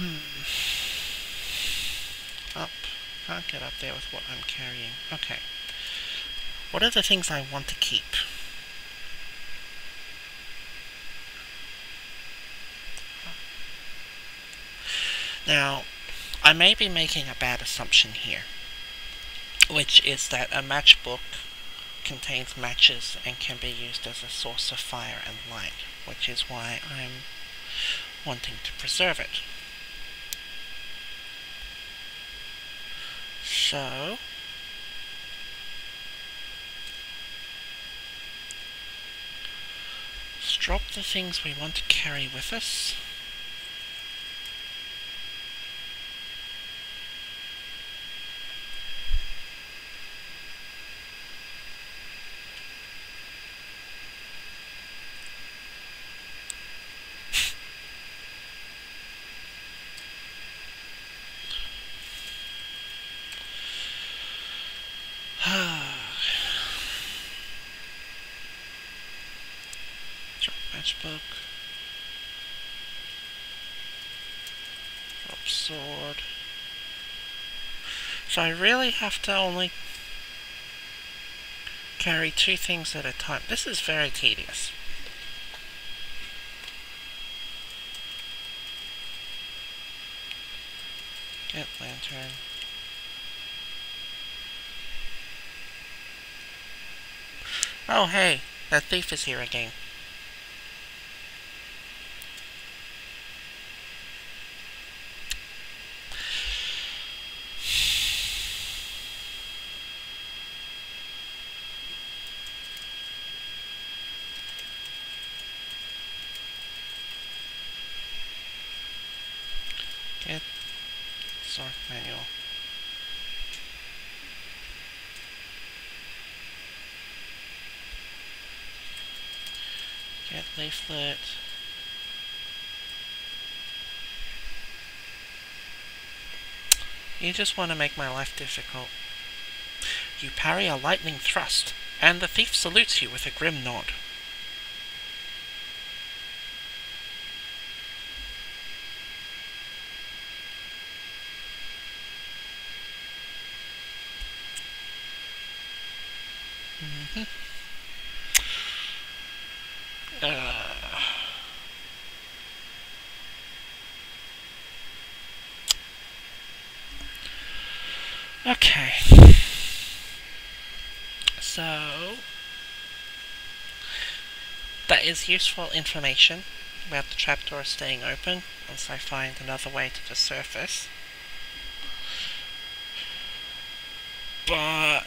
Hmm. Up. Can't get up there with what I'm carrying. Okay. What are the things I want to keep? Now, I may be making a bad assumption here, which is that a matchbook contains matches and can be used as a source of fire and light, which is why I'm wanting to preserve it. So, let's drop the things we want to carry with us. Drop matchbook. Drop sword. So I really have to only carry two things at a time. This is very tedious. Get lantern. Oh hey, that thief is here again. Get Zork manual. Get leaflet. You just want to make my life difficult. You parry a lightning thrust, and the thief salutes you with a grim nod. Mhm. Uh, okay. So that is useful information about the trapdoor staying open once I find another way to the surface. But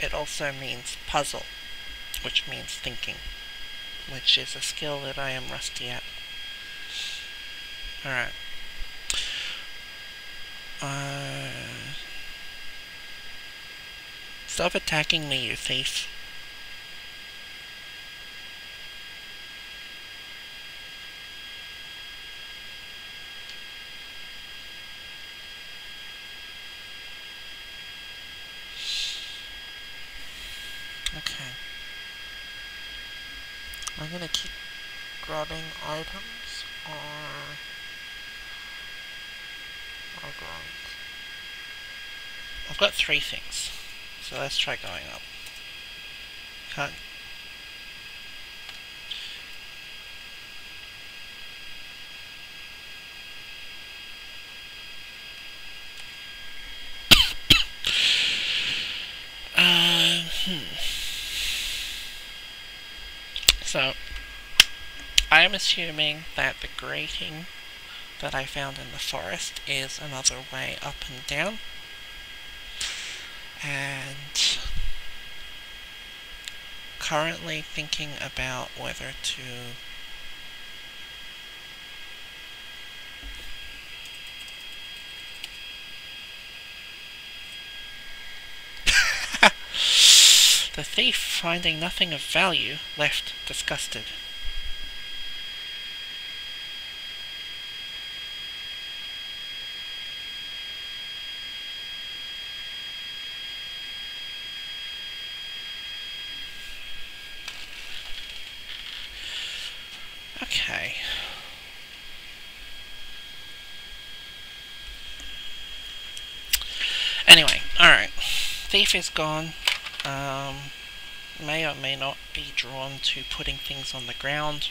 it also means puzzle, which means thinking, which is a skill that I am rusty at. Alright. Uh, stop attacking me, you thief. Okay. I'm gonna keep grabbing items or I've got three things. So let's try going up. Can't uh, hmm. So, I am assuming that the grating that I found in the forest is another way up and down. And currently thinking about whether to The thief, finding nothing of value, left disgusted. Okay. Anyway, alright. Is gone. Um, may or may not be drawn to putting things on the ground.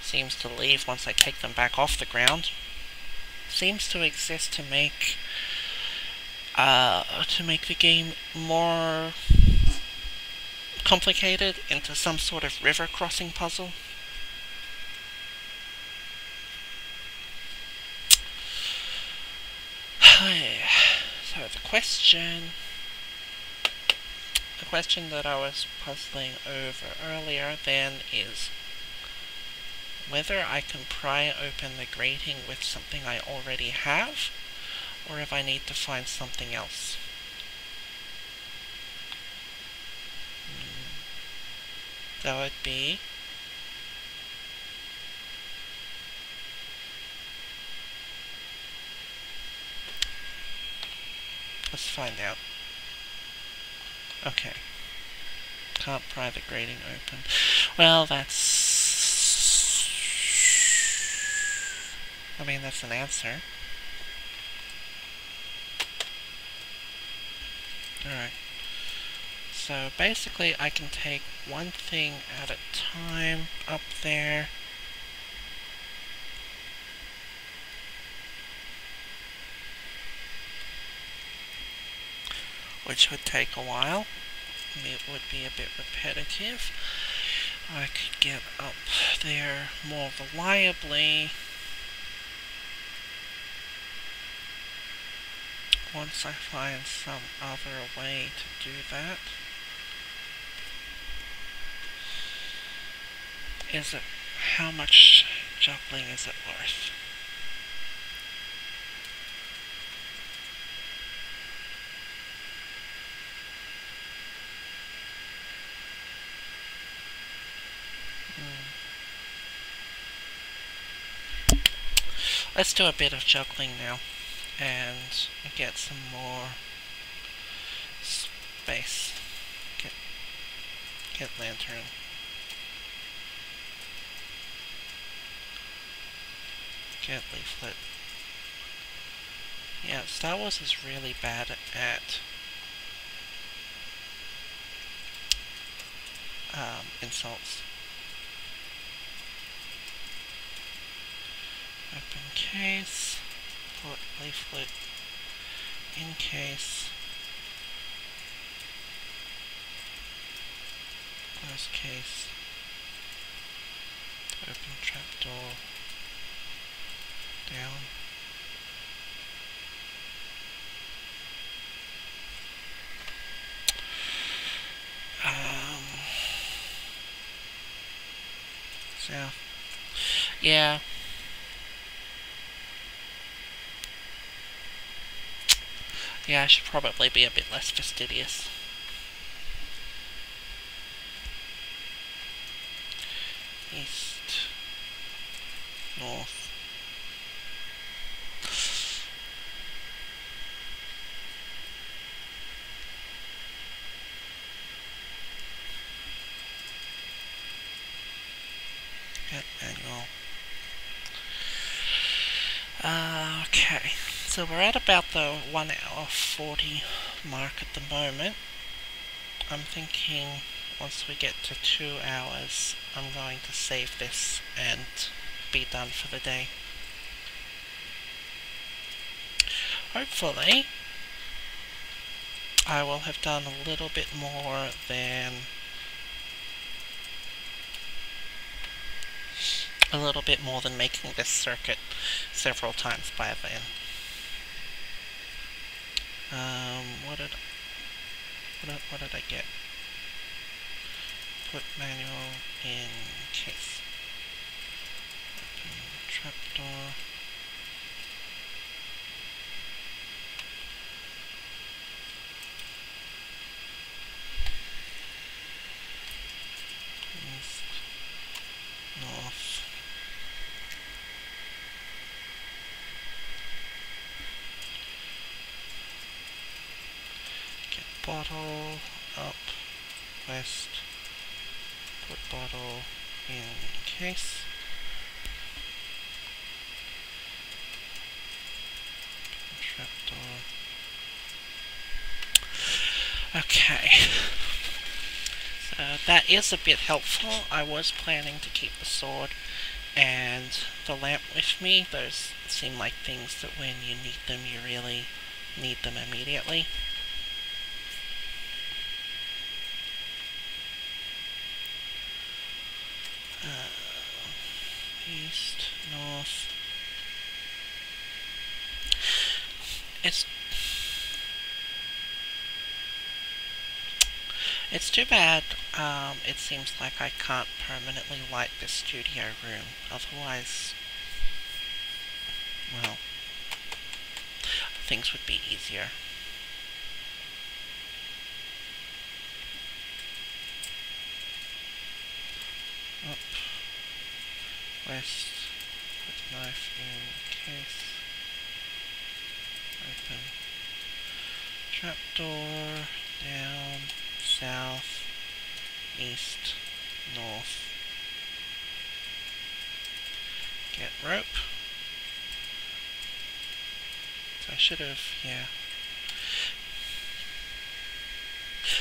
Seems to leave once I take them back off the ground. Seems to exist to make uh, to make the game more complicated into some sort of river crossing puzzle. so the question the question that I was puzzling over earlier then is whether I can pry open the grating with something I already have, or if I need to find something else. Hmm. That would be Let's find out. Okay. Can't private grading open. Well, that's... I mean, that's an answer. Alright. So basically I can take one thing at a time up there. Which would take a while. It would be a bit repetitive. I could get up there more reliably once I find some other way to do that. Is it, how much juggling is it worth? Let's do a bit of juggling now and get some more space. Get, get lantern. Get leaflet. Yeah, Star Wars is really bad at um, insults. Open case, put leaflet in case, close case, Open trapdoor. Down. Um. Yeah. Yeah, I should probably be a bit less fastidious. East. North. Get manual. Uh, okay, so we're at about the 1 hour 40 mark at the moment. I'm thinking once we get to 2 hours, I'm going to save this and be done for the day. Hopefully, I will have done a little bit more than a little bit more than making this circuit several times by then. Um, what did what did, what did I get? Put manual in case. Open trapdoor. East, north. Get bottle up west. Put bottle in case. Trapdoor. Okay. So that is a bit helpful. I was planning to keep the sword and the lamp with me. Those seem like things that when you need them, you really need them immediately. Uh, east, north. It's it's too bad. Um, it seems like I can't permanently light this studio room. Otherwise, well, things would be easier. Up, west, knife in case, open, trapdoor, down, south, east, north, get rope, so I should have, yeah.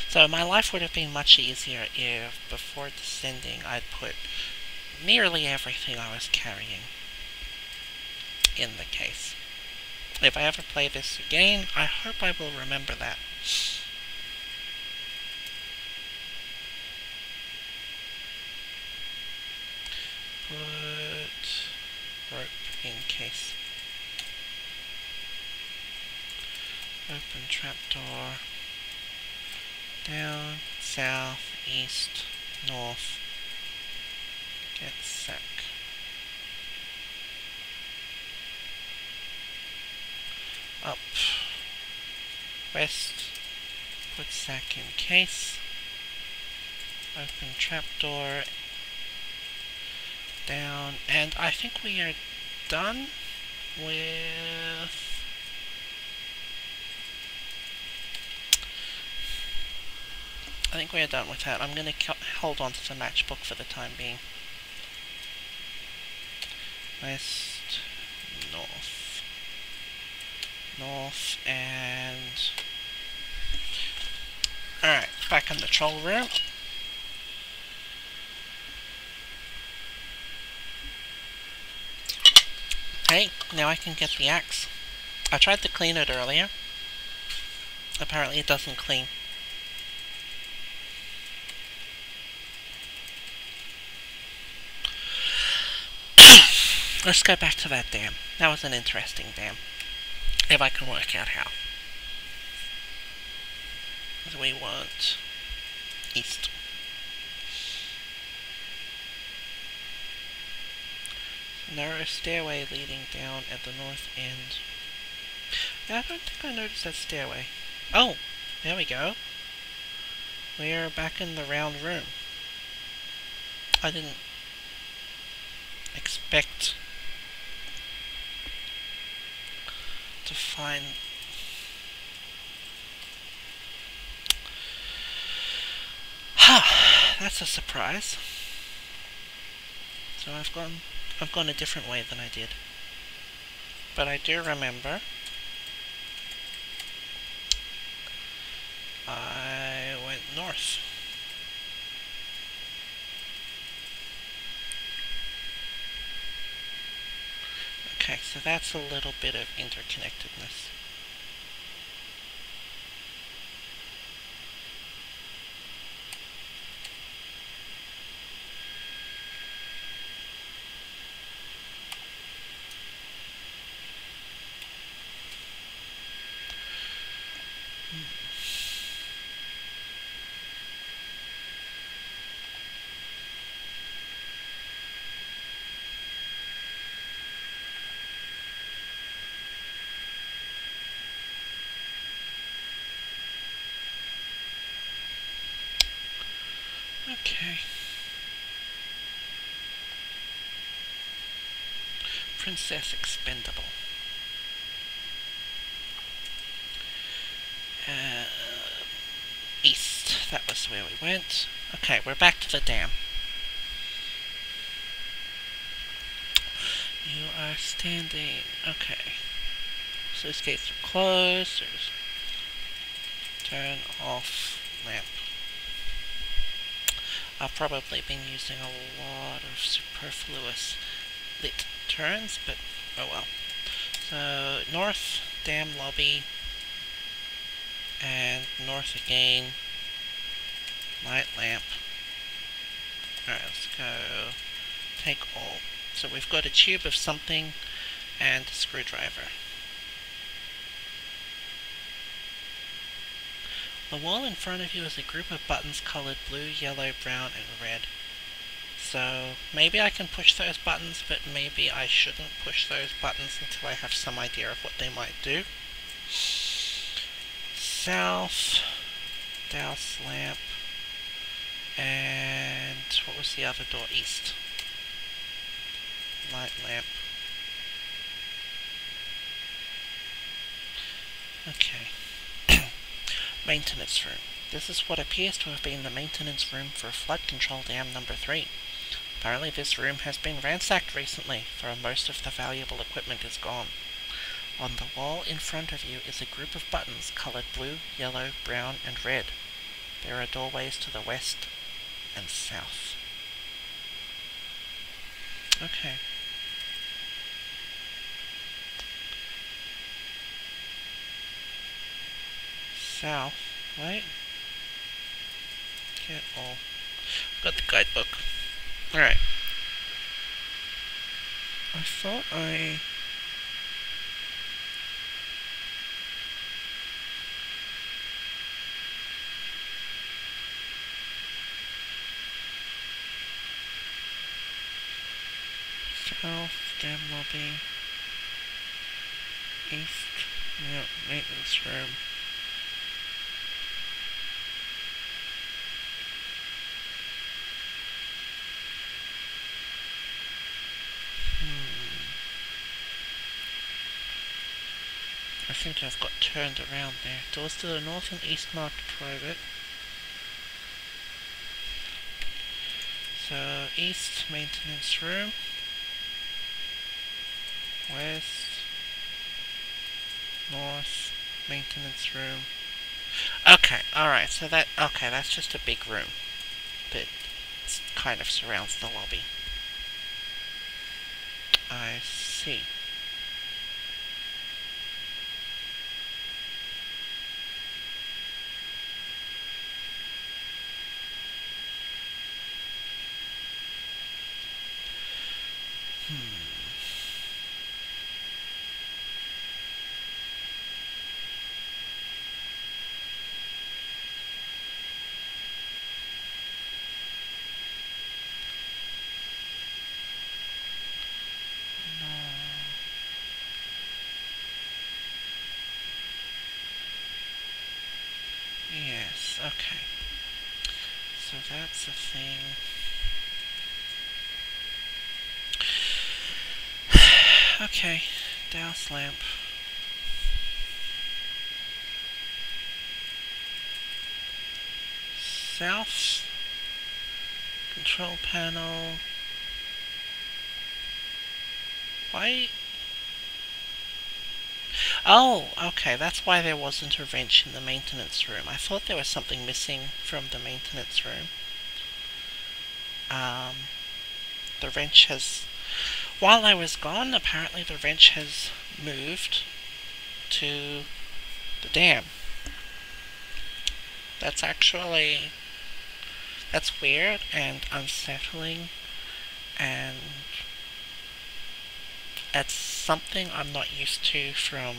So my life would have been much easier if, before descending, I'd put nearly everything I was carrying in the case. If I ever play this again, I hope I will remember that. Put rope in case. Open trapdoor. Down, south, east, north. Get sack. Up. West. Put sack in case. Open trapdoor. Down. And I think we are done with I think we are done with that. I'm going to hold on to the matchbook for the time being. West, north, north, and... Alright, back in the troll room. Hey, now I can get the axe. I tried to clean it earlier. Apparently it doesn't clean. Let's go back to that dam. That was an interesting dam. If I can work out how. We want east. Narrow stairway leading down at the north end. I don't think I noticed that stairway. Oh, there we go. We're back in the round room. I didn't expect to find Ha! That's a surprise. So I've gone I've gone a different way than I did. But I do remember I went north. Okay, so that's a little bit of interconnectedness. Okay. Princess Expendable. Uh, east. That was where we went. Okay, we're back to the dam. You are standing... Okay. So these gates are closed. There's turn off lamp. I've probably been using a lot of superfluous lit turns, but oh well. So, north, dam lobby, and north again, light lamp. Alright, let's go take all. So we've got a tube of something and a screwdriver. The wall in front of you is a group of buttons colored blue, yellow, brown, and red. So maybe I can push those buttons, but maybe I shouldn't push those buttons until I have some idea of what they might do. South, douse lamp, and what was the other door? East. Light lamp. Okay. Maintenance room. This is what appears to have been the maintenance room for flood control dam number 3. Apparently this room has been ransacked recently, for most of the valuable equipment is gone. On the wall in front of you is a group of buttons colored blue, yellow, brown, and red. There are doorways to the west and south. Okay. south, right? Get all. Got the guidebook. Alright. I thought I... South, dam lobby, east, yeah, maintenance room. Think I've got turned around there. Doors to the north and east marked private. So, east maintenance room. West. North maintenance room. Okay, alright, so that, okay, that's just a big room that kind of surrounds the lobby. I see. Hmm. The thing. okay, douse lamp. South control panel. Why? Oh, okay, that's why there wasn't a wrench in the maintenance room. I thought there was something missing from the maintenance room. Um, the wrench has... While I was gone, apparently the wrench has moved to the dam. That's actually... That's weird and unsettling and it's something I'm not used to from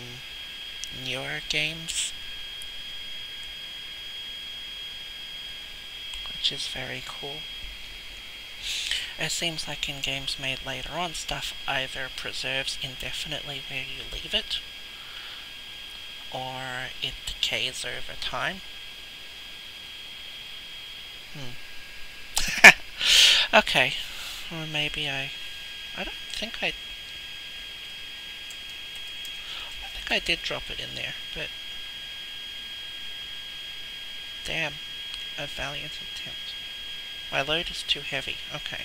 newer games. Which is very cool. It seems like in games made later on, stuff either preserves indefinitely where you leave it, or it decays over time. Hmm. okay. Or maybe I... I don't think I I think I did drop it in there, but... Damn. A valiant attempt. My load is too heavy. Okay.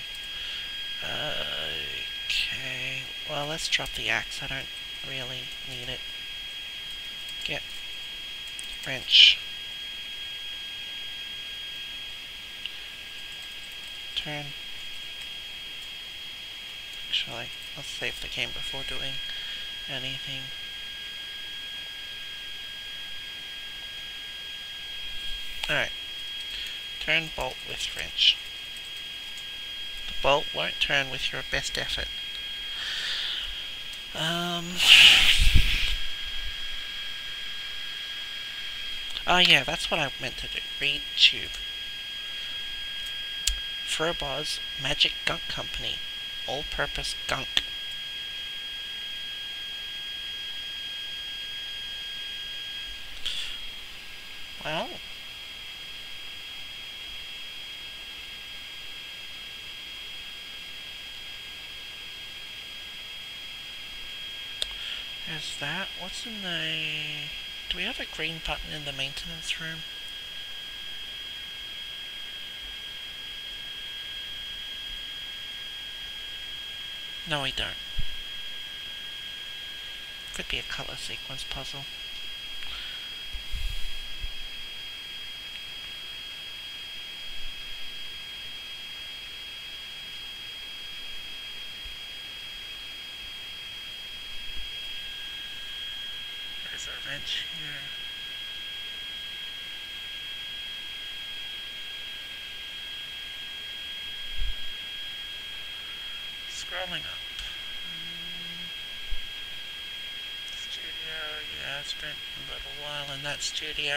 Okay. Well, let's drop the axe. I don't really need it. Get wrench. Turn. Actually, let's save the game before doing anything. Alright. Turn bolt with wrench. Bolt won't turn with your best effort. Um... Oh yeah, that's what I meant to do. Read tube. Frobozz Magic Gunk Company. All-purpose gunk. Well, There's that. What's in the... Do we have a green button in the maintenance room? No, we don't. Could be a color sequence puzzle. wrench here. Scrolling up. Mm. Studio, yeah, I spent a little while in that studio.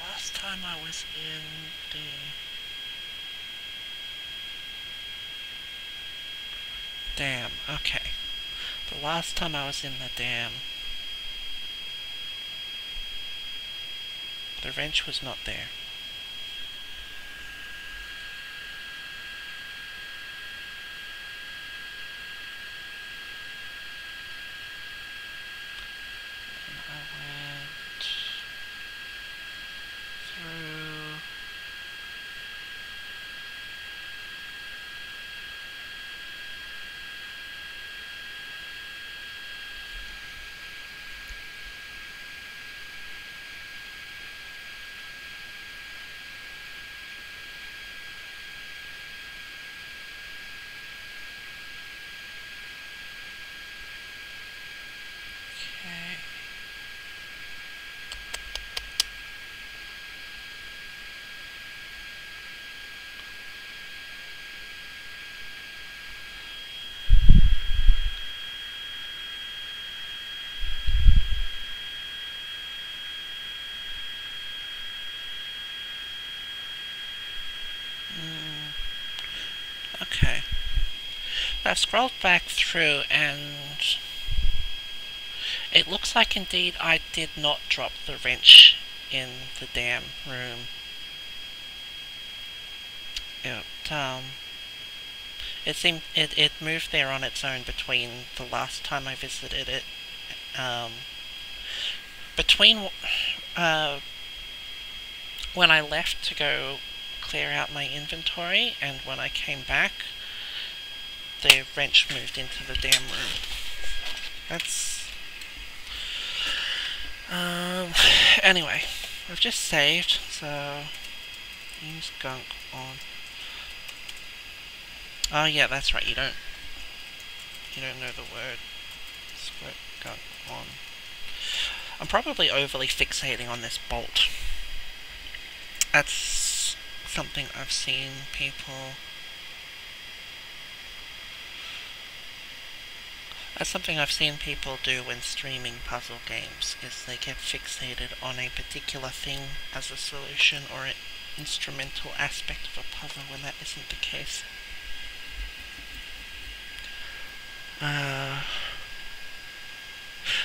Last time I was in the dam. Okay. The last time I was in the dam, the wrench was not there. I've scrolled back through and it looks like indeed I did not drop the wrench in the dam room. It, um, it seemed, it, it moved there on its own between the last time I visited it, um, between, uh, when I left to go clear out my inventory and when I came back, the wrench moved into the dam room. That's... Um, anyway, I've just saved, so... Use gunk on... Oh yeah, that's right, you don't... You don't know the word. Squirt gunk on. I'm probably overly fixating on this bolt. That's something I've seen people That's something I've seen people do when streaming puzzle games, is they get fixated on a particular thing as a solution or an instrumental aspect of a puzzle when that isn't the case. Uh,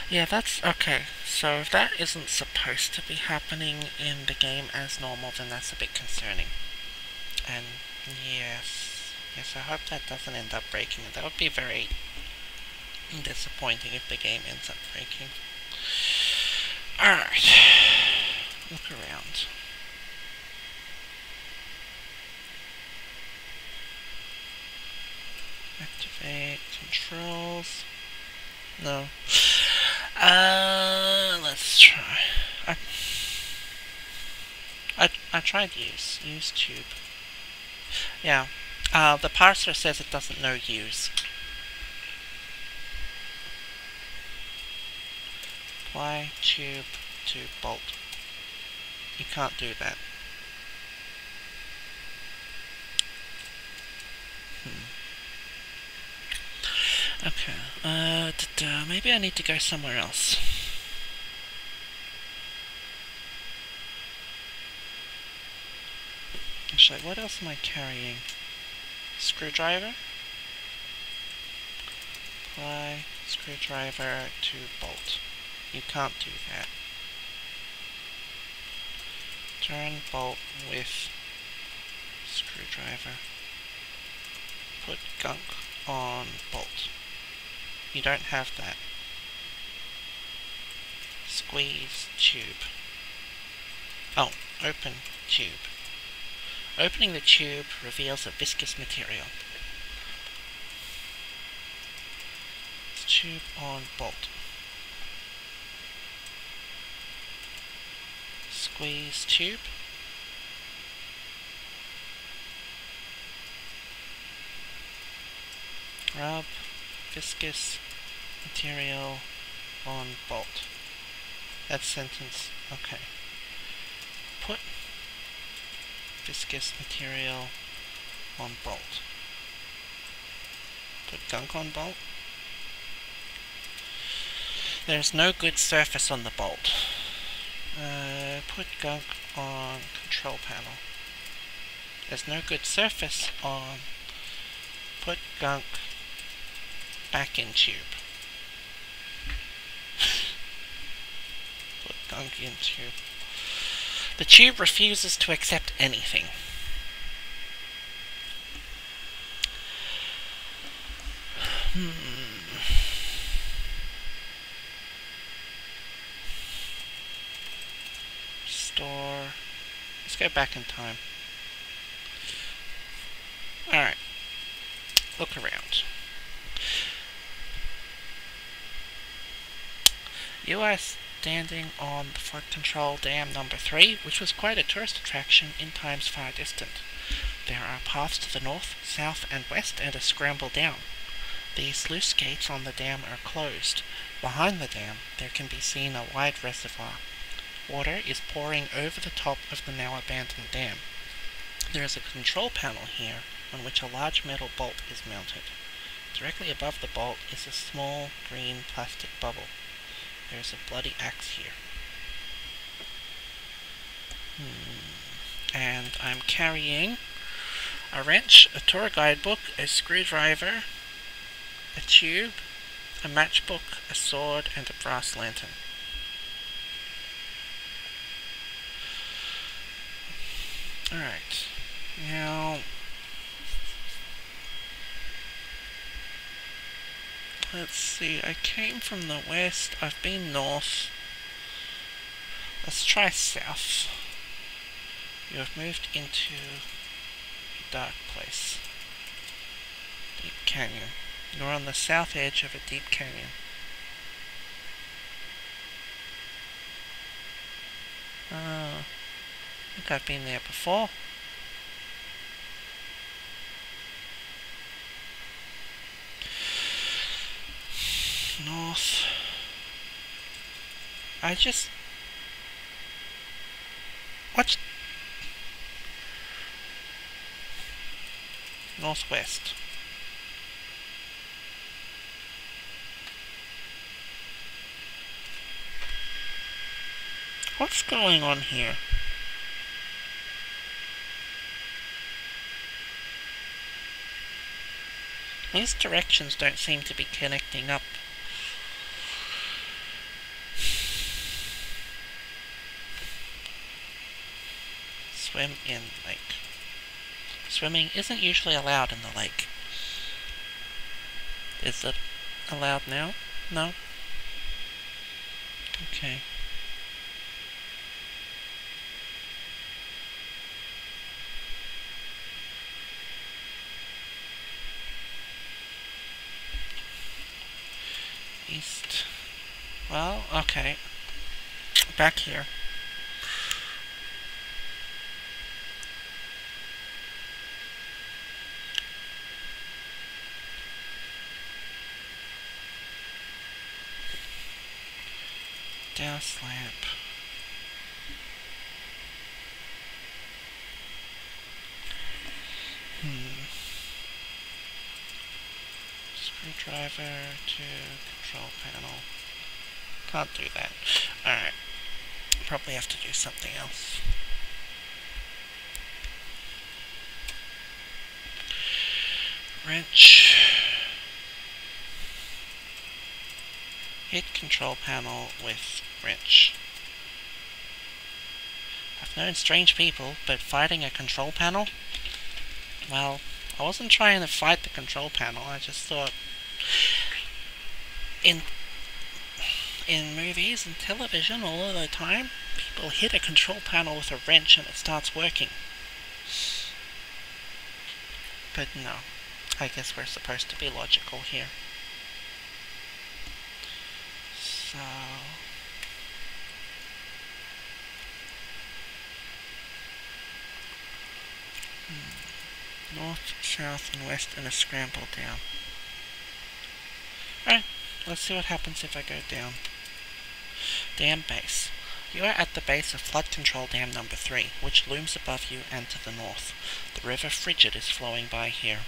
yeah, that's okay. So if that isn't supposed to be happening in the game as normal, then that's a bit concerning. And yes, yes, I hope that doesn't end up breaking. That would be very disappointing if the game ends up breaking. Alright, look around. Activate controls. No. Uh, let's try. I, I, I tried use. Use tube. Yeah. Uh, the parser says it doesn't know use. Apply tube to bolt. You can't do that. Okay, uh, da maybe I need to go somewhere else. Actually, what else am I carrying? Screwdriver? Apply screwdriver to bolt. You can't do that. Turn bolt with screwdriver. Put gunk on bolt. You don't have that. Squeeze tube. Oh, open tube. Opening the tube reveals a viscous material. Tube on bolt. Squeeze tube. Rub viscous material on bolt. That sentence, okay. Put viscous material on bolt. Put gunk on bolt. There's no good surface on the bolt. Uh, put gunk on control panel. There's no good surface on. Put gunk back in tube. Put gunk in tube. The tube refuses to accept anything. Hmm. Let's go back in time. Alright. Look around. You are standing on the Flood Control Dam number 3, which was quite a tourist attraction in times far distant. There are paths to the north, south, and west, and a scramble down. The sluice gates on the dam are closed. Behind the dam, there can be seen a wide reservoir. Water is pouring over the top of the now abandoned dam. There is a control panel here on which a large metal bolt is mounted. Directly above the bolt is a small green plastic bubble. There's a bloody axe here. Hmm. And I'm carrying a wrench, a tour guidebook, a screwdriver, a tube, a matchbook, a sword, and a brass lantern. Alright, now let's see, I came from the west, I've been north. Let's try south. You have moved into a dark place. Deep canyon. You're on the south edge of a deep canyon. Oh, I think I've been there before. North. I just... What's... Northwest. What's going on here? These directions don't seem to be connecting up. Swim in lake. Swimming isn't usually allowed in the lake. Is it allowed now? No? Okay. East. Well, okay. Back here. Douse lamp. Hmm. Screwdriver to control panel. Can't do that. Alright. Probably have to do something else. Wrench. Hit control panel with wrench. I've known strange people, but fighting a control panel? Well, I wasn't trying to fight the control panel, I just thought in in movies and television all of the time, people hit a control panel with a wrench and it starts working. But no, I guess we're supposed to be logical here. So... Hmm. North, south, and west in a scramble down. Let's see what happens if I go down. Dam base. You are at the base of flood control dam number 3, which looms above you and to the north. The river Frigid is flowing by here.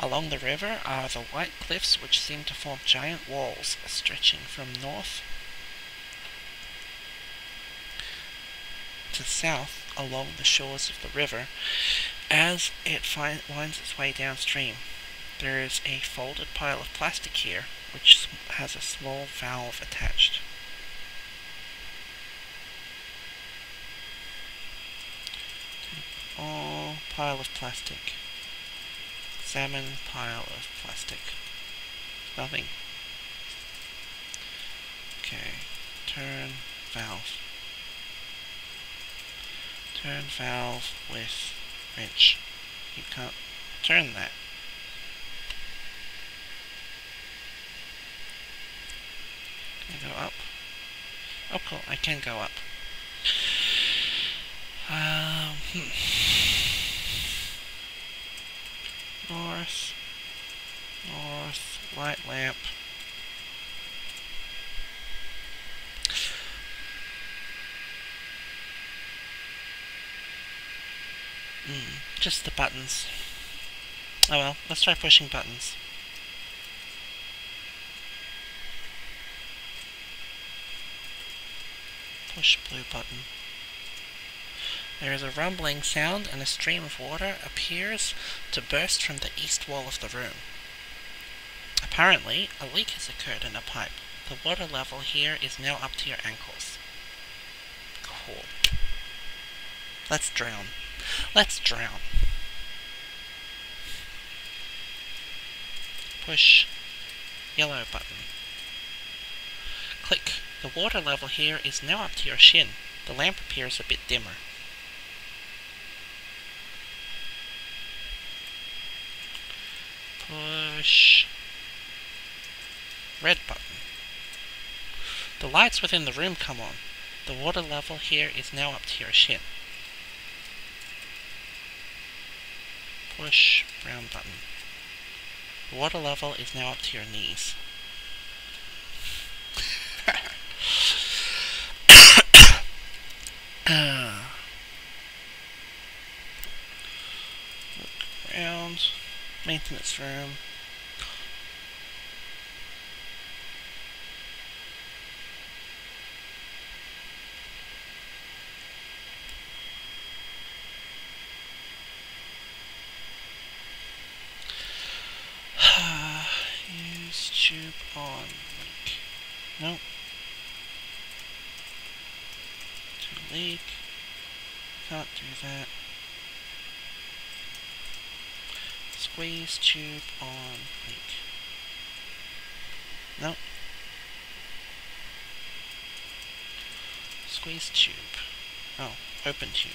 Along the river are the white cliffs which seem to form giant walls stretching from north to south along the shores of the river as it winds its way downstream. There is a folded pile of plastic here which has a small valve attached. All pile of plastic. Salmon pile of plastic. Nothing. Okay. Turn valve. Turn valve with wrench. You can't turn that. Can I go up? Oh cool, I can go up. Um, hmm. north, north, light lamp. Mm, just the buttons. Oh well, let's try pushing buttons. Push blue button. There is a rumbling sound and a stream of water appears to burst from the east wall of the room. Apparently, a leak has occurred in a pipe. The water level here is now up to your ankles. Cool. Let's drown. Let's drown. Push yellow button. Click. The water level here is now up to your shin. The lamp appears a bit dimmer. Push red button. The lights within the room come on. The water level here is now up to your shin. Push brown button. The water level is now up to your knees. Uh. Around. Maintenance room. Use tube on. Nope. To leak. Can't do that. Squeeze tube on leak. Nope. Squeeze tube. Oh, open tube.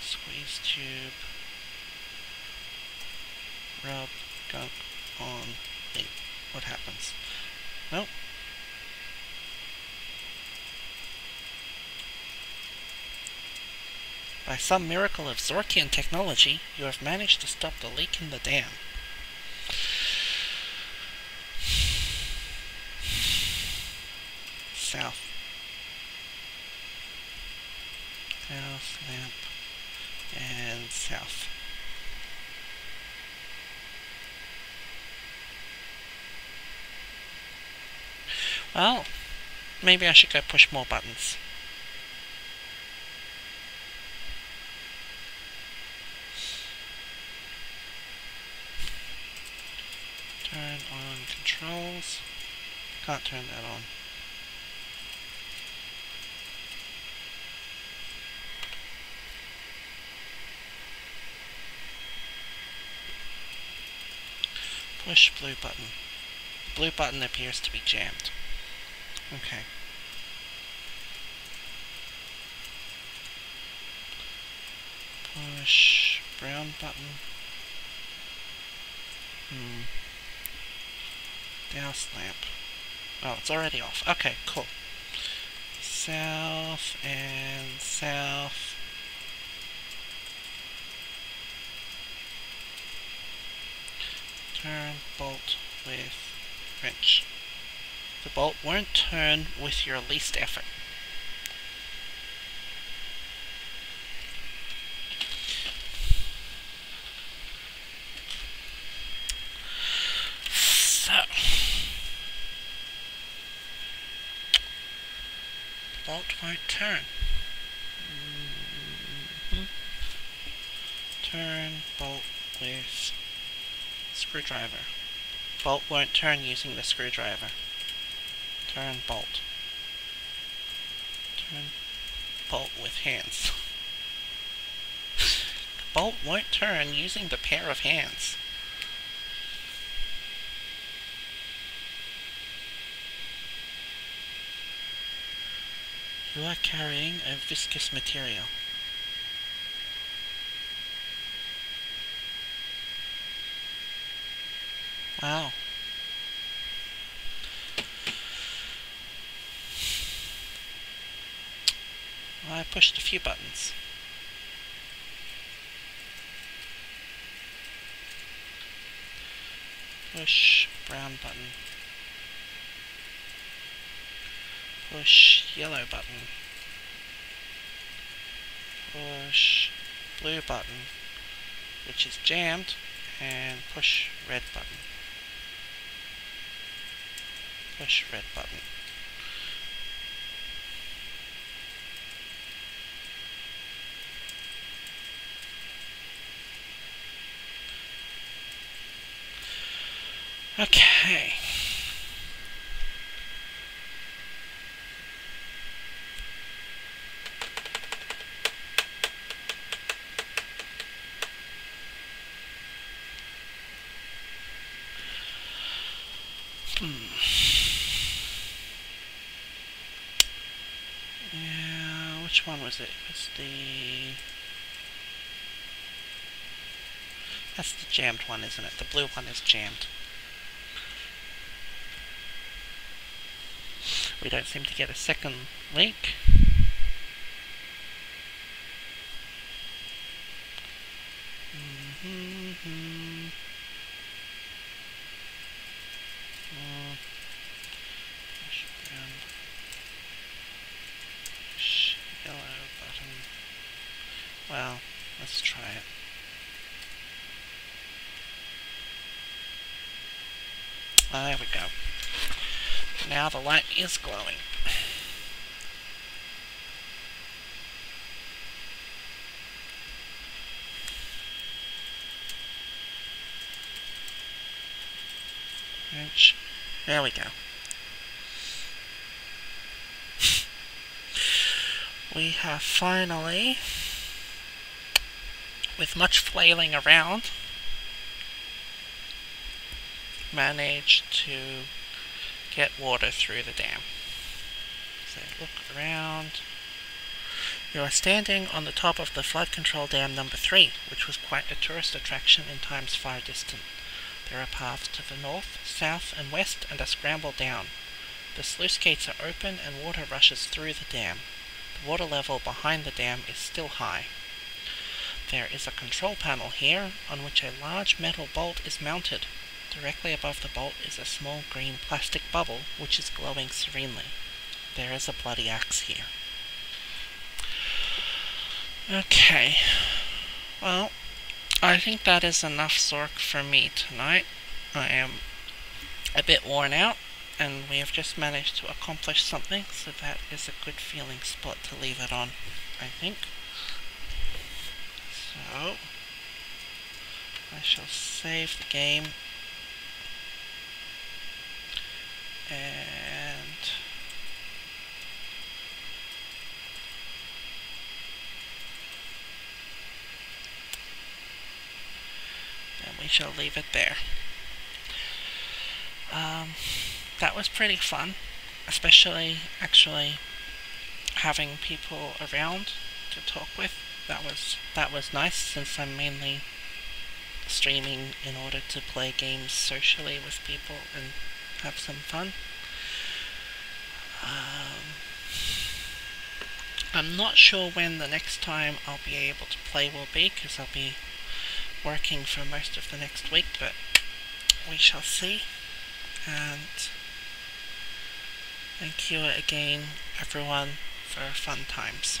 Squeeze tube. Rub gunk on leak. What happens? Nope. By some miracle of Zorkian technology, you have managed to stop the leak in the dam. South. South lamp. And south. Well, maybe I should go push more buttons. Turn on controls. Can't turn that on. Push blue button. Blue button appears to be jammed. Okay. Push brown button. Hmm. Douse lamp. Oh, it's already off. Okay, cool. South and south. Turn bolt with wrench. The bolt won't turn with your least effort. So. Bolt won't turn. Mm -hmm. Turn bolt with screwdriver. Bolt won't turn using the screwdriver. Turn bolt. Turn bolt with hands. the bolt won't turn using the pair of hands. You are carrying a viscous material. Wow. I pushed a few buttons. Push brown button. Push yellow button. Push blue button, which is jammed, and push red button. Push red button. Okay. Which one was it? It was the... That's the jammed one, isn't it? The blue one is jammed. We don't seem to get a second link. Mm -hmm. Uh, push down. Push yellow button. Well, let's try it. Oh, there we go. The light is glowing. There we go. we have finally, with much flailing around, managed to get water through the dam. So look around. You are standing on the top of the flood control dam number 3, which was quite a tourist attraction in times far distant. There are paths to the north, south and west and a scramble down. The sluice gates are open and water rushes through the dam. The water level behind the dam is still high. There is a control panel here on which a large metal bolt is mounted. Directly above the bolt is a small green plastic bubble which is glowing serenely. There is a bloody axe here. Okay. Well, I think that is enough Zork for me tonight. I am a bit worn out, and we have just managed to accomplish something, so that is a good feeling spot to leave it on, I think. So, I shall save the game and we shall leave it there. Um, that was pretty fun, especially actually having people around to talk with. That was that was nice since I'm mainly streaming in order to play games socially with people and have some fun. Um, I'm not sure when the next time I'll be able to play will be, because I'll be working for most of the next week, but we shall see. And thank you again, everyone, for fun times.